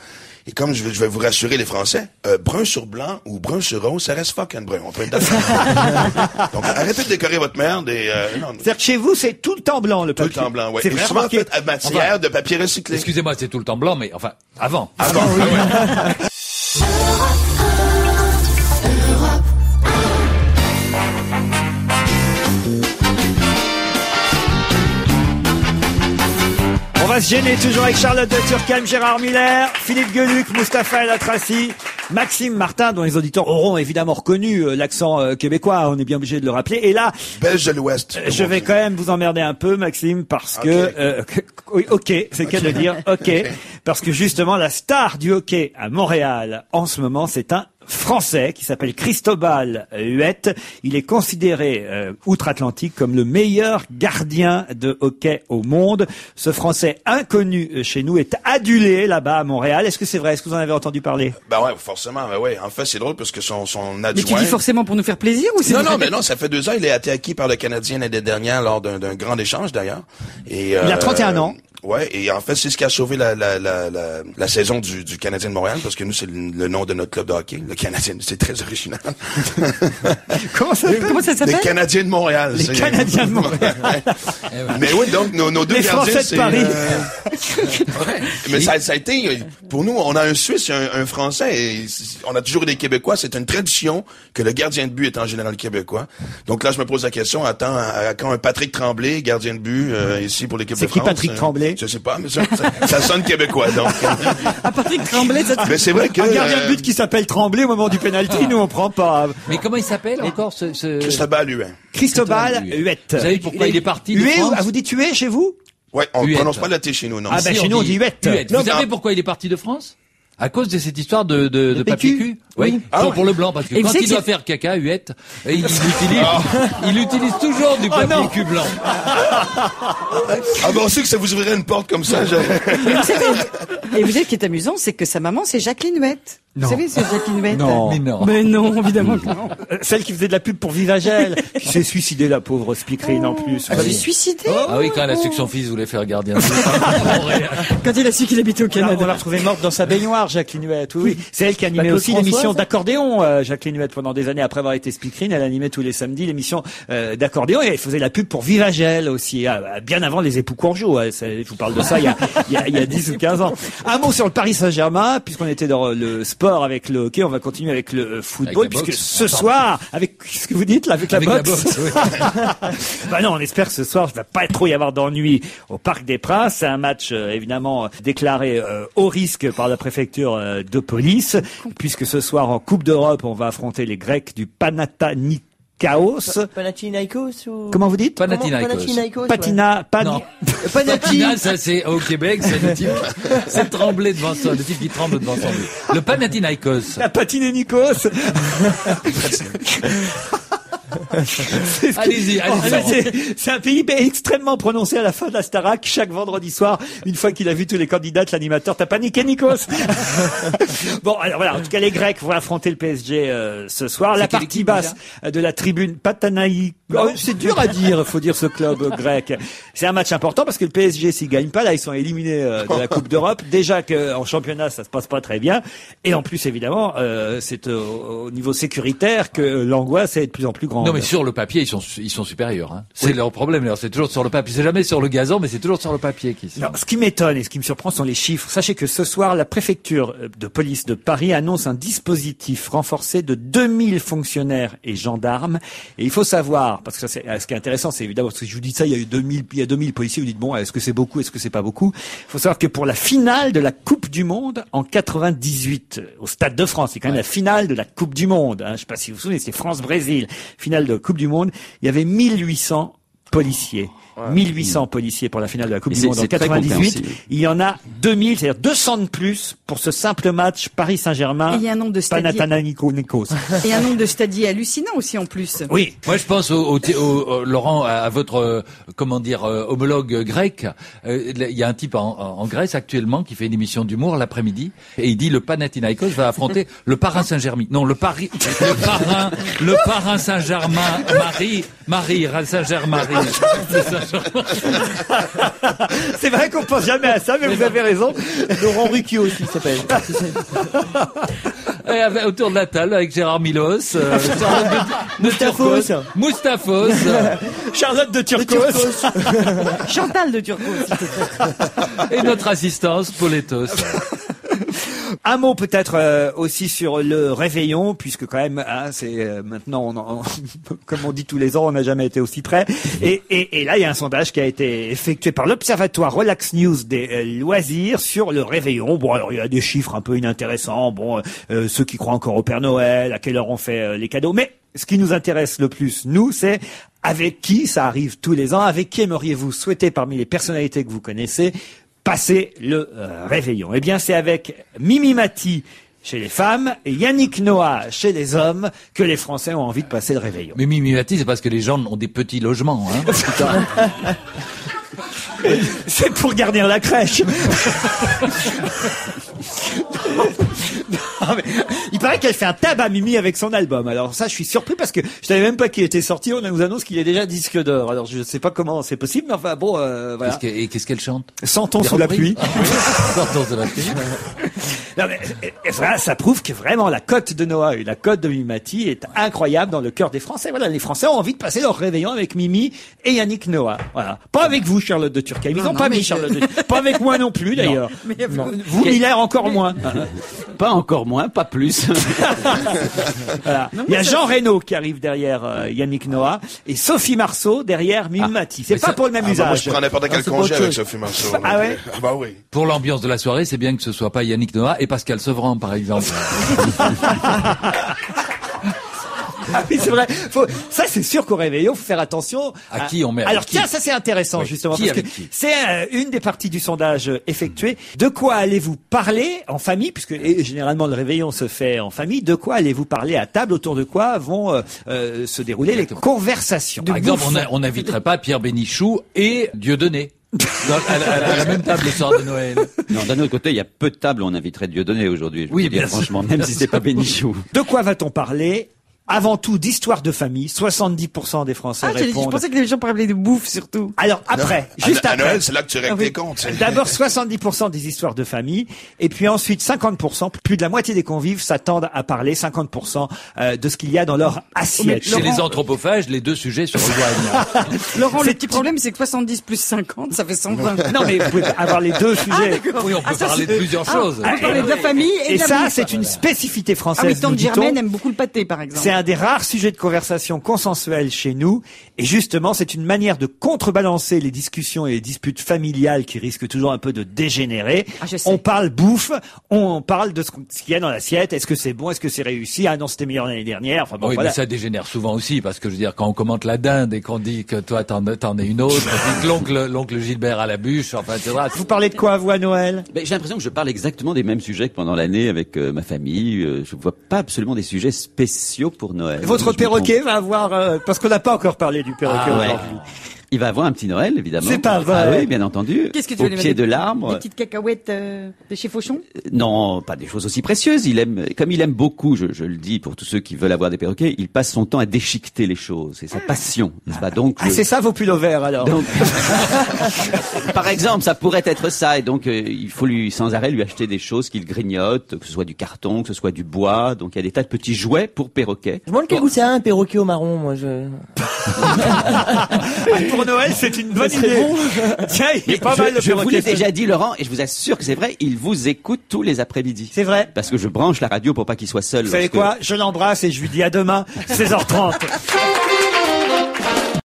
Et comme je vais, je vais vous rassurer les Français, euh, brun sur blanc ou brun sur rose, ça reste fucking brun. On peut être d'accord. Donc, arrêtez de décorer votre merde et, euh, non, C'est-à-dire que chez vous c'est tout le temps blanc le tout le papier. temps blanc, ouais. C'est Et vrai, souvent remarquez. fait à matière de papier recyclé. Excusez-moi, c'est tout le temps blanc, mais enfin, avant. Ah bon, ah gêner toujours avec Charlotte de Turckheim, Gérard Miller, Philippe Gueluc, Mustapha El Atrassi, Maxime Martin, dont les auditeurs auront évidemment reconnu euh, l'accent euh, québécois, on est bien obligé de le rappeler. Et là, Belge de l'Ouest. euh, je vais quand même vous emmerder un peu, Maxime, parce que... euh, oui, ok, c'est le cas de le dire, ok. Parce que justement, la star du hockey à Montréal, en ce moment, c'est un Français qui s'appelle Cristobal Huette. Il est considéré euh, outre-Atlantique comme le meilleur gardien de hockey au monde. Ce Français inconnu euh, chez nous est adulé là-bas à Montréal. Est-ce que c'est vrai? Est-ce que vous en avez entendu parler? Ben ouais, forcément, ben ouais. En fait, c'est drôle parce que son, son Mais adjoint... tu dis forcément pour nous faire plaisir ou c'est Non, non, mais non, ça fait deux ans. Il a été acquis par le Canadien l'année dernière lors d'un grand échange, d'ailleurs. Et, Il a euh, 31 ans. Ouais, et en fait, c'est ce qui a sauvé la, la, la, la, la saison du, du Canadien de Montréal, parce que nous, c'est le, le nom de notre club de hockey, le Canadien. C'est très original. Comment ça Comment ça Les s'appelle? Canadiens de Montréal. Les c'est- Canadiens de Montréal. Mais oui, donc, nos, nos deux Les gardiens, Français de c'est, Paris. euh, ouais. Mais ça, ça a été, pour nous, on a un Suisse et un, un Français, et on a toujours des Québécois. C'est une tradition que le gardien de but est en général québécois. Donc là, je me pose la question, attends, à, à quand un Patrick Tremblay, gardien de but, euh, ici pour l'équipe de C'est qui France? Patrick euh, Tremblay? Je sais pas, mais ça, ça, ça sonne québécois, donc. À Patrick Tremblay, ça te- mais c'est vrai que... Un gardien euh, de but qui s'appelle Tremblay au moment du penalty, nous on prend pas. Mais comment il s'appelle encore ce, ce... Cristobal Huet. Cristobal Huette. Vous savez pourquoi il est parti de Huet, France ah, vous dites Huet chez vous? Ouais, on Huet. prononce pas la T chez nous, non. Ah, ben, Si, chez nous, on dit. Non, Vous savez pourquoi il est parti de France? À cause de cette histoire de, de, de papier cul Oui, Ah pour, ouais. pour le blanc, parce que Et vous quand savez il que doit faire caca, huette, il, il utilise, il utilise toujours du papier non. cul blanc. Ah ben, on sait que ça vous ouvrirait une porte comme ça. je- et vous savez, ce qui est amusant, c'est que sa maman, c'est Jacqueline Huette. Vous savez, c'est Jacqueline Huette. Non. Mais non. Mais non, évidemment que non. Euh, Celle qui faisait de la pub pour Vivagel, qui s'est suicidée, la pauvre speakerine en plus. Elle s'est suicidée Ah oui, quand elle a su que son fils voulait faire gardien de but. quand il a su qu'il habitait au l'a- on l'a Canada. retrouvée morte dans sa baignoire, Jacqueline Huette. Oui, oui. C'est elle qui animait Claude aussi l'émission d'accordéon, euh, Jacqueline Huette, pendant des années après avoir été speakerine. Elle animait tous les samedis l'émission euh, d'accordéon et elle faisait la pub pour Vivagel aussi, euh, bien avant les époux Courgeot. hein. Je vous parle de ça il y, a, il, y a, il y a 10 ou 15 ans. Un mot sur le Paris Saint-Germain, puisqu'on était dans le sport avec le hockey, on va continuer avec le euh, football, Avec puisque boxe. ce soir, avec ce que vous dites là, avec la Avec la boxe? boxe, oui. bah non, on espère que ce soir, il va pas trop y avoir d'ennui au Parc des Princes. C'est un match euh, évidemment déclaré euh, au risque par la préfecture euh, de police, puisque ce soir en Coupe d'Europe, on va affronter les Grecs du Panathinaikos. Panathinaikos ou... Comment vous dites? Panathinaikos. Panathinaikos, ouais. Patina, pan... Non. Ça c'est au Québec, c'est le type, c'est trembler devant son, le type qui tremble devant son but. Le Panathinaikos. La patine Nikos. Allez-y, c'est- C'est un pays extrêmement prononcé à la fin de la Starac chaque vendredi soir, une fois qu'il a vu tous les candidats, l'animateur t'as paniqué Nikos. bon, alors voilà, en tout cas les Grecs vont affronter le PSG euh, ce soir. La partie basse de la tribune Patanaï, Oh, C'est dur à dire, faut dire ce club euh, grec. C'est un match important parce que le PSG s'il gagne pas là, ils sont éliminés euh, de la Coupe d'Europe. Déjà qu'en championnat ça se passe pas très bien, et en plus évidemment euh, c'est euh, au niveau sécuritaire que l'angoisse est de plus en plus grande. Non, mais sur le papier, ils sont, ils sont supérieurs. Hein. C'est leur problème. d'ailleurs. C'est toujours sur le papier. C'est jamais sur le gazon, mais c'est toujours sur le papier qu'ils sont. Non, ce qui m'étonne et ce qui me surprend sont les chiffres. Sachez que ce soir, la préfecture euh, de police de Paris annonce un dispositif renforcé de 2000 fonctionnaires et gendarmes. Et il faut savoir, parce que ça, c'est- euh, ce qui est intéressant, c'est évidemment, parce que je vous dis ça, il y a eu 2000, il y a 2000 policiers, vous dites, bon, est-ce que c'est beaucoup, est-ce que c'est pas beaucoup? Il faut savoir que pour la finale de la Coupe du Monde en 98, euh, au Stade de France, c'est quand même la finale de la Coupe du Monde, hein, je sais pas si vous vous souvenez, c'est France-Brésil, finale de Coupe du Monde, il y avait 1800 policiers. 1800 policiers pour la finale de la Coupe du Monde en c'est très 98. compréhensible. Il y en a 2000, c'est-à-dire 200 de plus pour ce simple match Paris-Saint-Germain. Et il y a un nombre de stadiers. Panathinaikos. Et un nombre de stadiers hallucinant aussi en plus. Oui. Moi, je pense au, au- au- au- Laurent, à, à votre euh, comment dire euh, homologue grec. Euh, Il y a un type en, en- en Grèce actuellement qui fait une émission d'humour l'après-midi et il dit le Panathinaikos va affronter le Parrain Saint-Germain. Non, le Paris, le Parrain, le Parrain Saint-Germain, Marie, Marie, Saint-Germain. C'est vrai qu'on pense jamais à ça, mais vous avez raison. Laurent Rucchio aussi s'appelle. Et avec- autour de la table avec Gérard Milos, euh, Charlotte de, de Moustafos. Turcos, Moustafos, euh, Charlotte de Turcos. Chantal de Turcos. et notre assistance Pauletos. Un mot peut-être euh, aussi sur le réveillon, puisque quand même, hein, c'est euh, maintenant, on en- comme on dit tous les ans, on n'a jamais été aussi près. Et, et, et là, il y a un sondage qui a été effectué par l'Observatoire Relax News des euh, loisirs sur le réveillon. Bon, alors il y a des chiffres un peu inintéressants. Bon, euh, euh, ceux qui croient encore au Père Noël, à quelle heure on fait euh, les cadeaux. Mais ce qui nous intéresse le plus, nous, c'est avec qui ça arrive tous les ans. Avec qui aimeriez-vous souhaiter parmi les personnalités que vous connaissez passer le euh, réveillon Eh bien, c'est avec Mimi Mati chez les femmes et Yannick Noah chez les hommes que les Français ont envie de passer le réveillon. Mais Mimi Mati, c'est parce que les gens ont des petits logements. Hein. C'est pour garnir la crèche. Non, mais il paraît qu'elle fait un tabac Mimi avec son album. Alors ça, je suis surpris parce que je savais même pas qu'il était sorti. On nous annonce qu'il est déjà disque d'or. Alors je sais pas comment c'est possible, mais enfin bon, euh, voilà. Qu'est-ce que- et qu'est-ce qu'elle chante? Sentons Des sous la pluie. Ah Sentons sous la pluie. Non, mais, et- et ça, ça prouve que vraiment la cote de Noah et la cote de Mimati est incroyable dans le cœur des Français. Voilà, les Français ont envie de passer leur réveillon avec Mimi et Yannick Noah. Voilà. Pas avec vous, Charlotte de Turckheim. Ils Non, n'ont non, pas mis je- Charlotte de Pas avec moi non plus, d'ailleurs. Mais Vous, Miller, encore moins. Pas encore moins, pas plus. Voilà. Il y a Jean Reno qui arrive derrière euh, Yannick Noah et Sophie Marceau derrière Mimati. C'est Mais pas ça- pour le même Ah, bah, moi, usage. je prends n'importe quel c'est pas congé avec. Sophie Marceau. Ah ouais Ah bah oui. Pour l'ambiance de la soirée, c'est bien que ce soit pas Yannick Noah et Pascal Sevran, par exemple. Ah oui, c'est vrai. Faut- ça, c'est sûr qu'au réveillon, faut faire attention. À qui on met, Alors tiens, ça c'est intéressant Oui. justement Qui parce que qui c'est euh, une des parties du sondage euh, effectué. De quoi allez-vous parler en famille, puisque et, généralement le réveillon se fait en famille. De quoi allez-vous parler à table Autour de quoi vont euh, euh, se dérouler les conversations Par exemple, on n'inviterait pas Pierre Bénichou et Dieudonné. Dans- à, la- à la même table le soir de Noël. Non, d'un autre côté, il y a peu de tables où on inviterait Dieudonné aujourd'hui. Oui, bien sûr. franchement, même si c'est pas Bénichou. De quoi va-t-on parler avant tout d'histoire de famille, 70% des Français Ah, j'ai- je répondent. pensais que les gens parlaient de bouffe surtout. Alors après, À- juste à après. Noël, c'est là que tu règles Ah oui. tes comptes. D'abord 70% des histoires de famille, et puis ensuite 50%, plus de la moitié des convives s'attendent à parler 50% euh, de ce qu'il y a dans leur assiette. Chez les anthropophages, les deux sujets se rejoignent. Laurent, le petit problème, c'est que 70 plus 50, ça fait 120. Non mais vous pouvez avoir les deux sujets. d'accord. Oui, on peut Ah, ça, parler de plusieurs Ah, choses. On peut parler de la famille et, Et de la ça, c'est une spécificité Ah française. oui, tante nous dit-on. Germaine aime beaucoup le pâté, par exemple. C'est un des rares sujets de conversation consensuels chez nous. Et justement, c'est une manière de contrebalancer les discussions et les disputes familiales qui risquent toujours un peu de dégénérer. Ah, je sais. on parle bouffe, on parle de ce qu'il y a dans l'assiette. Est-ce que c'est bon? Est-ce que c'est réussi? Ah non, c'était meilleur l'année dernière. Enfin bon, oui, voilà. mais ça dégénère souvent aussi, parce que je veux dire, quand on commente la dinde et qu'on dit que toi t'en t'en es une autre, on dit que l'oncle, l'oncle Gilbert à la bûche, enfin, etc. Vous parlez de quoi, vous, à Noël? Ben, j'ai l'impression que je parle exactement des mêmes sujets que pendant l'année avec euh, ma famille. Euh, je vois pas absolument des sujets spéciaux pour Noël. Votre perroquet va avoir... euh, parce qu'on n'a pas encore parlé du perroquet Ah ouais. Il va avoir un petit Noël, évidemment. C'est pas vrai. Ah oui, bien entendu. Qu'est-ce que tu Au veux lui pied de Des l'arbre. petites cacahuètes euh, de chez Fauchon? Non, pas des choses aussi précieuses. Il aime, comme il aime beaucoup, je, je le dis pour tous ceux qui veulent avoir des perroquets, il passe son temps à déchiqueter les choses. C'est sa passion, n'est-ce pas? Donc, Ah, je- c'est ça vos pullovers alors donc, par exemple, ça pourrait être ça, et donc euh, il faut lui sans arrêt lui acheter des choses qu'il grignote, que ce soit du carton, que ce soit du bois. Donc il y a des tas de petits jouets pour perroquets. Je me demande quel goût c'est un perroquet au marron, moi. Je... Pour Noël, c'est une bonne idée. bon. Tiens, il est pas je mal le je vous l'ai déjà dit, Laurent, et je vous assure que c'est vrai, il vous écoute tous les après-midi. C'est vrai. Parce que je branche la radio pour pas qu'il soit seul. Vous savez quoi? Je l'embrasse et je lui dis à demain, 16h30.